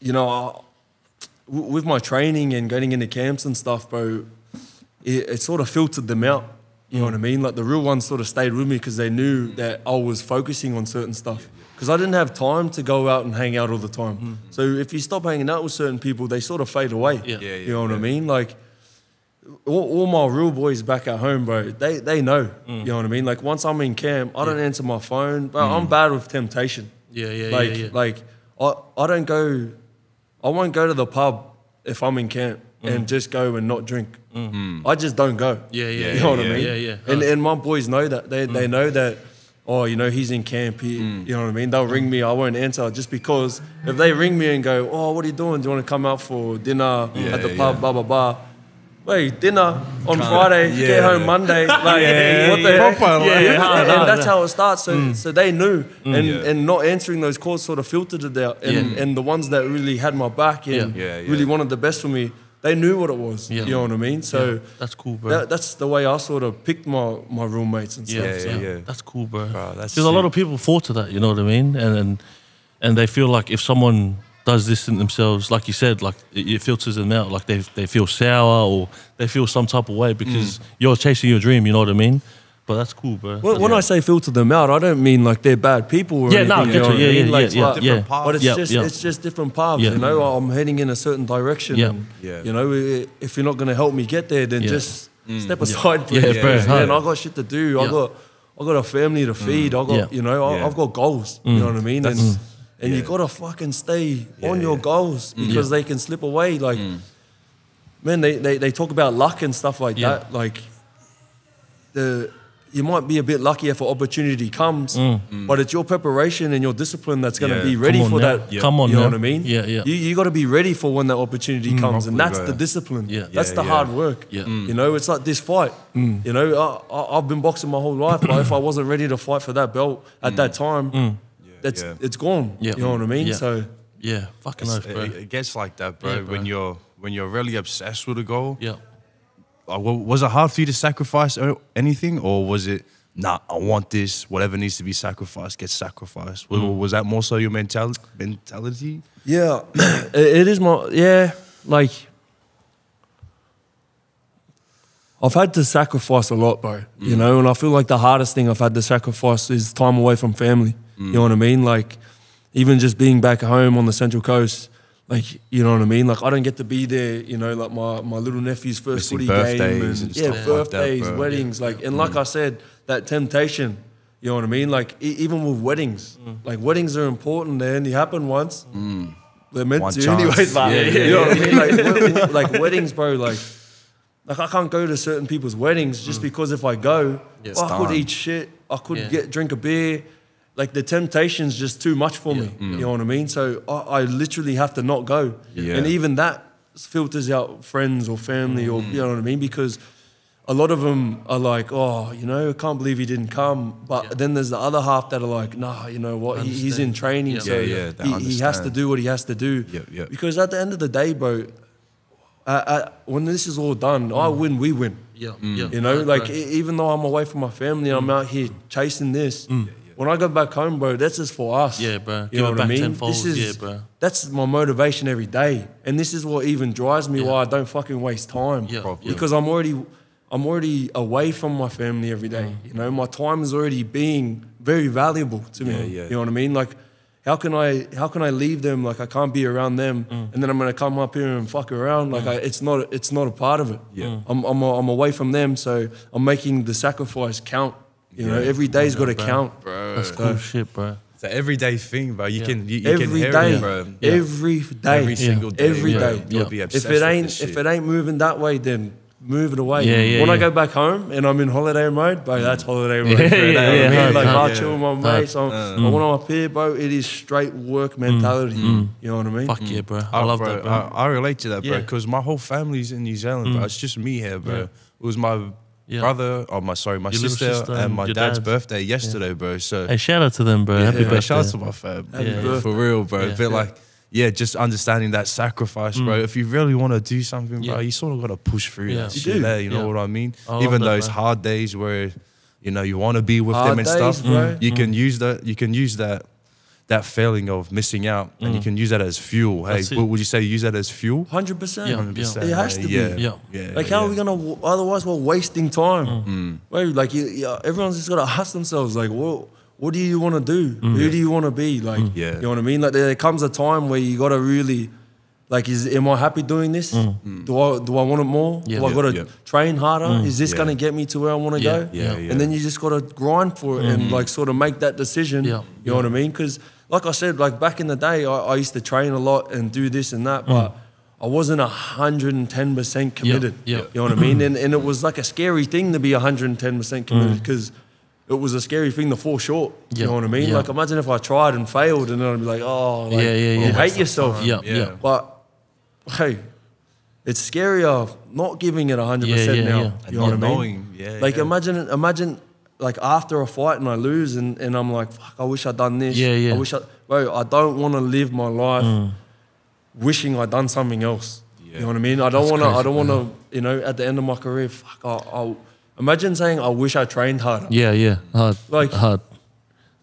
you know, I, with my training and getting into camps and stuff, bro, it, it sort of filtered them out. You know what I mean? Like the real ones sort of stayed with me because they knew that I was focusing on certain stuff. Because I didn't have time to go out and hang out all the time. So if you stop hanging out with certain people, they sort of fade away. Yeah. Yeah, you know what I mean? Like all, all my real boys back at home, bro, they they know. Mm. You know what I mean? Like once I'm in camp, I don't answer my phone, but I'm bad with temptation. Yeah, yeah, yeah, like yeah. like I, I don't go I won't go to the pub if I'm in camp and just go and not drink. I just don't go. Mm. Yeah, yeah, You know what yeah, I mean? yeah, yeah. And and my boys know that. They Mm. they know that oh, you know, he's in camp. He, Mm. You know what I mean? They'll ring me. I won't answer just because if they ring me and go, oh, what are you doing? Do you want to come out for dinner at the pub? yeah. Blah blah blah. Wait, dinner on Friday. Yeah. Get home Monday. Like, Yeah, what the yeah. heck? Proper, yeah, yeah. and that's yeah. how it starts. So, so they knew, and Yeah. and not answering those calls sort of filtered it out. And Yeah. and the ones that really had my back and Yeah. Yeah, yeah. really wanted the best for me, they knew what it was. Yeah. You know what I mean? So That's cool, bro. that, that's the way I sort of picked my my roommates and stuff. Yeah, so. yeah, yeah. That's cool, bro. Bro, that's Because a lot of people fall to that, you know what I mean? And and, and they feel like if someone does this in themselves, like you said, like it, it filters them out, like they they feel sour or they feel some type of way because mm. you're chasing your dream, you know what I mean? But that's cool, bro. When, when I say filter them out, I don't mean like they're bad people. Or Yeah, anything, no, you get know you. what I Yeah, mean? yeah, Like, yeah, it's like- yeah. Different. But it's Yeah, just yeah. it's just different paths. Yeah. You know, I'm heading in a certain direction. Yeah. And, Yeah. You know, if you're not going to help me get there, then Yeah. just mm. step aside. Yeah, please. bro, Man. I got shit to do. I got I got a family to mm. feed. I got Yeah. you know I, Yeah. I've got goals. You mm. know what I mean? And and you gotta fucking stay on your yeah. goals because they can slip away. Like, man, they, they they talk about luck and stuff like Yeah. that. Like the you might be a bit lucky if an opportunity comes, mm. Mm. but it's your preparation and your discipline that's going to Yeah. be ready Mm. Come on for now. that. Yeah. Come on you know now. what I mean? Yeah, yeah. You, you got to be ready for when that opportunity mm. comes, and that's bro. the discipline. Yeah. that's the yeah. hard work. Yeah. you know, it's like this fight. You know, I, I, I've been boxing my whole life, but if I wasn't ready to fight for that belt at that time, that's Yeah. it's gone. Yeah. You know what I mean? Yeah. So. yeah, fucking It's- oath, bro. it, it gets like that, bro. Yeah, bro. When you're when you're really obsessed with a goal. yeah. Uh, wa- was it hard for you to sacrifice uh, anything, or was it nah? I want this. Whatever needs to be sacrificed gets sacrificed. Was, mm. was that more so your mental mentality? Yeah, it is more. yeah. Like I've had to sacrifice a lot, bro. You mm. know, and I feel like the hardest thing I've had to sacrifice is time away from family. You mm. know what I mean? Like even just being back home on the Central Coast. Like you know what I mean? Like I don't get to be there. You know, like my, my little nephew's first Missing footy game birthdays and and yeah, stuff like that, birthdays, bro. weddings. Like and mm. like I said, that temptation. You know what I mean? Like e- even with weddings, mm. like weddings are important. They only happen once. Mm. They're meant One to, chance. anyways. Like, Yeah, yeah, you know what I mean? Like, wed- like weddings, bro. Like, like I can't go to certain people's weddings just because if I go, Yeah. well, I could eat shit. I could Yeah. get drink a beer. Like the temptation's just too much for me. You know what I mean? So I, I literally have to not go. Yeah. And even that filters out friends or family or you know what I mean because a lot of them are like, oh, you know, I can't believe he didn't come. But Yeah. then there's the other half that are like, nah, you know what, he, he's in training, Yeah. so Yeah, yeah, he, he has to do what he has to do. Yep, yep. Because at the end of the day, bro, uh, uh, when this is all done, I win, we win. Yeah, yeah. You know, Right, like right. e- even though I'm away from my family, I'm out here chasing this. When I go back home, bro, that's just for us. Yeah, bro. You Give know it what back I mean? tenfold. This is, Yeah, bro. That's my motivation every day, and this is what even drives me Yeah. why I don't fucking waste time. Yeah, Properly. because I'm already, I'm already away from my family every day. Mm. You know, my time is already being very valuable to me. Yeah, yeah. You know what I mean? Like. How can I how can I leave them like I can't be around them Mm. and then I'm gonna come up here and fuck around like I, it's not it's not a part of it. Yeah. I'm I'm, I'm away from them, so I'm making the sacrifice count. You know, Yeah. every day's got to count. Bro. That's cool shit, bro. It's an everyday thing, bro. You Yeah. can you, you every can hear day, it, bro. every day, Every single day, every Yeah. day. Yeah. You'll be If obsessed If it with ain't this if it ain't moving that way, then move it away. Yeah, yeah, when I go back home and I'm in holiday mode, bro, that's mm. holiday mode. Yeah, for a yeah, yeah, I mean, hard, like hard. I chill with my mates. I'm, mm. I when I'm up here, bro, it is straight work mm. mentality. You know what I mean? Fuck yeah, bro. I Oh, love bro, that, bro. I, I relate to that, bro, because my whole family's in New Zealand, bro. It's just me here, bro. It was my Yeah. brother, or my sorry, my sister, sister and and my dad's dad's. birthday yesterday, bro. So Hey, shout out to them, bro. Happy yeah, birthday. shout out to my fam, Happy yeah, for real, bro. Yeah. But like, yeah, just understanding that sacrifice, bro. If you really want to do something, bro, Mm. Yeah. you sort of got to push through Yeah. that You shit. do. eh, you know Yeah. what I mean? I Even that, those bro. hard days where you know you want to be with Hard them and days, stuff, bro. you can use that. You can use that. That feeling of missing out, and you can use that as fuel. Hey, would you say use that as fuel? Hundred percent. Yeah, 100%, It has to be. yeah, Yeah. yeah. Like how yeah. are we gonna? Otherwise, we're wasting time. Mm. Bro, like you, yeah, everyone's just gotta ask themselves, like, what, what do you want to do? Mm. Who do you want to be? Like, Yeah. you know what I mean? Like, there comes a time where you gotta really, like, is am I happy doing this? Mm. Do I do I want it more? Mm. Yeah. Do I Yeah, gotta yeah. train harder? Mm. Is this Yeah. gonna get me to where I want to Yeah, go? yeah, yeah. And then you just gotta grind for it and mm. like sort of make that decision. Yeah. You know what I mean? Because like I said, like back in the day, I, I used to train a lot and do this and that, but. I wasn't hundred and ten percent committed. yeah. You know what I mean? And and it was like a scary thing to be hundred and ten percent committed because it was a scary thing to fall short. Yeah, You know what I mean? yeah. Like imagine if I tried and failed and then I'd be like, oh, like, Yeah, yeah, you yeah. hate yourself. Yeah, Yeah. yeah. But hey, it's scarier not giving it 100% yeah, now. yeah. And You know what I mean? knowing, yeah, like yeah. imagine imagine like after a fight and I lose and, and I'm like, fuck, I wish I'd done this. Yeah, yeah. I wish I bro, I don't wanna live my life mm. wishing I'd done something else. You know what I mean? I don't That's wanna I don't wanna, you know, at the end of my career, fuck I I'll imagine saying I wish I trained harder. Yeah, yeah. Hard. Like- hard.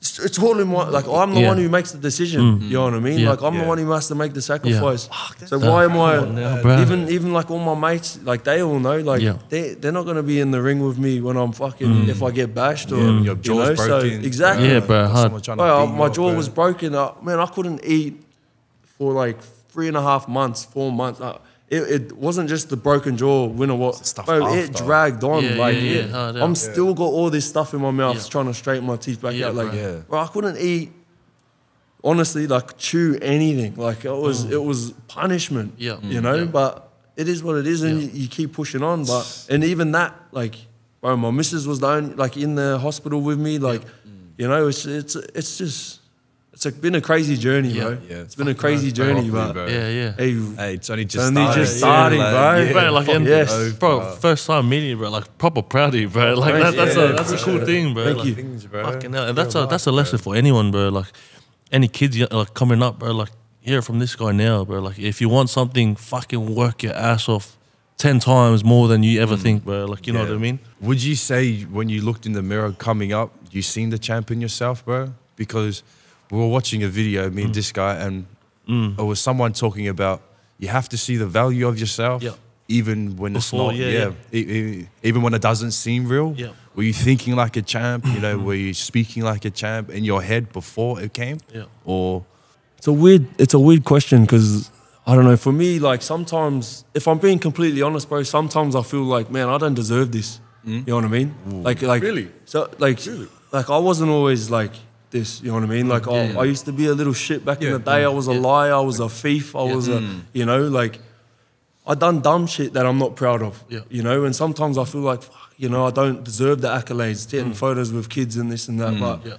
It's, it's all in my like I'm the Yeah. one who makes the decision. You know what I mean? Yeah. Like I'm Yeah. the one who has to make the sacrifice. so that- why am I now, even even like all my mates like they all know like Yeah. they they're not gonna be in the ring with me when I'm fucking if I get bashed or Yeah, when your you jaw's know? So exactly. Yeah, bro, hard. someone trying to Bro, my up, jaw bro. was broken. Uh, man, I couldn't eat for like three and a half months, four months. Uh, it, it wasn't just the broken jaw, winner what, stuff bro. It dragged on. Yeah, like, yeah, yeah. Oh, it- Hard, yeah. I'm still got all this stuff in my mouth, Yeah. trying to straighten my teeth back Yeah, out. Like, bro. Yeah. bro, I couldn't eat. Honestly, like chew anything. Like it was, mm. it was punishment. Yeah. you know. Yeah. But it is what it is, and Yeah. you, you keep pushing on. But and even that, like, bro, my missus was the only, like in the hospital with me. Like, you know, it's it's it's just it's a, been a crazy journey, Yeah. bro. Yeah. It's been a crazy journey, Properly, but bro. Yeah, yeah. hey, Hey, it's only just only started. just starting, Yeah, bro. like, yeah. Bro, like, and, yes. bro, first time meeting bro, like proper proud of you, bro. Like that, that's Yeah, a that's a bro. cool thing, bro. Thank like, you. Things, bro. Fucking hell. And that's a that's a lesson for anyone, bro. Like any kids like coming up, bro. Like hear from this guy now, bro. Like if you want something, fucking work your ass off ten times more than you ever mm. think, bro. Like you know what I mean? Would you say when you looked in the mirror coming up, you seen the champion yourself, bro? Because we were watching a video, me Mm. and this guy, and mm. it was someone talking about you have to see the value of yourself, Yeah. even when Before, it's yeah, not, yeah, E- e- even when it doesn't seem real. Yeah. Were you thinking like a champ? You know, mm. were you speaking like a champ in your head before it came? Yeah. Or It's a weird. It's a weird question because I don't know. For me, like sometimes, if I'm being completely honest, bro, sometimes I feel like, man, I don't deserve this. Mm. You know what I mean? Like, like Really? So, like, like I wasn't always like this. You know what I mean? Like, I, yeah. I used to be a little shit back in the day. I was a liar. I was a thief. I was a, mm. you know, like, I done dumb shit that I'm not proud of. Yeah. You know, and sometimes I feel like, fuck, you know, I don't deserve the accolades, taking mm. photos with kids and this and that. Mm. But Yeah.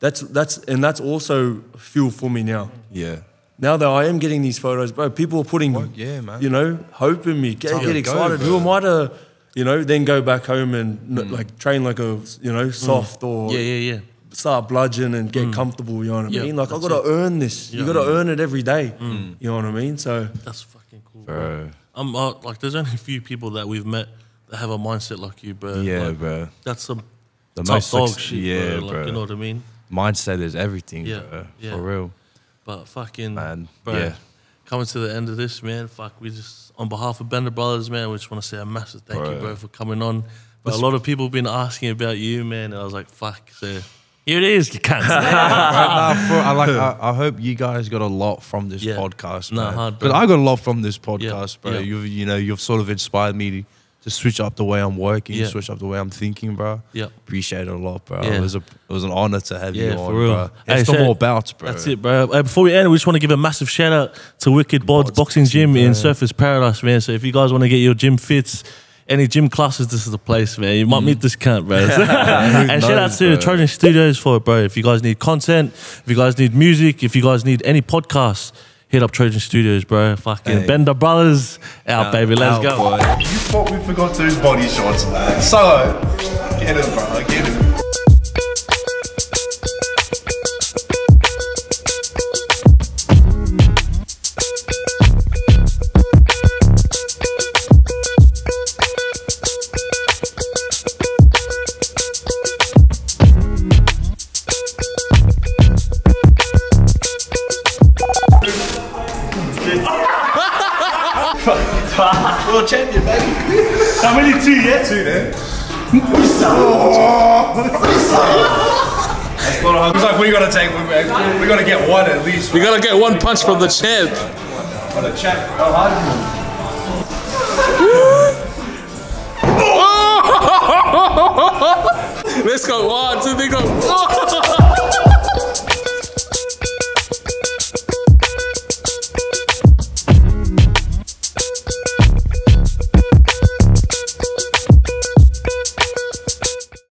that's that's and that's also fuel for me now yeah, now that I am getting these photos, bro, people are putting, yeah, man. you know, hope in me, get, get to go, excited. Who am I to, you know, then go back home and n- like train like a, you know, soft or Yeah, yeah, yeah. Start bludgeon and get mm. comfortable. You know what I Yeah, mean? Like I got to earn this. You got to earn it every day. Mm. You know what I mean? So That's fucking cool, bro. bro. I'm uh, like, there's only a few people that we've met that have a mindset like you, bro. Yeah, Like, bro. That's some The top most dog suc- shit, yeah, bro. Like, bro. you know what I mean? Mindset is everything, Yeah, bro. yeah. For real. But fucking Man, bro, yeah. coming to the end of this, man. Fuck, we just on behalf of Bender Brothers, man. We just want to say a massive thank you, Bro. bro, for coming on. But a lot of people have been asking about you, man. And I was like, fuck, so here it is. You can't. Bro, I like. I, I hope you guys got a lot from this Yeah. podcast, No, hard, bro. But I got a lot from this podcast, bro. yeah. You've you know you've sort of inspired me to, switch up the way I'm working, Yeah. switch up the way I'm thinking, bro. Yeah. Appreciate it a lot, bro. Yeah. It was a it was an honor to have Yeah, you for on, real. bro. Hey, It's no so- more bouts, bro. That's it, bro. Hey, before we end, we just want to give a massive shout out to Wicked Bods Boxing Gym in Surfers Paradise, man. So if you guys want to get your gym fits, any gym classes, this is the place, man. You might meet this cunt, bro. and shout out to bro? Trojan Studios for it, bro. If you guys need content, if you guys need music, if you guys need any podcasts, hit up Trojan Studios, bro. Fucking Hey. Bender Brothers out, baby. Let's Out, go. boy. You thought we forgot to do body shots, man. So, get it, bro. Get it. How many two yet? Two then. He's like, we gotta take, we, we gotta get one at least. We gotta get one punch from the champ. Gotta check. Oh, hard. Let's go. One, two, three, go.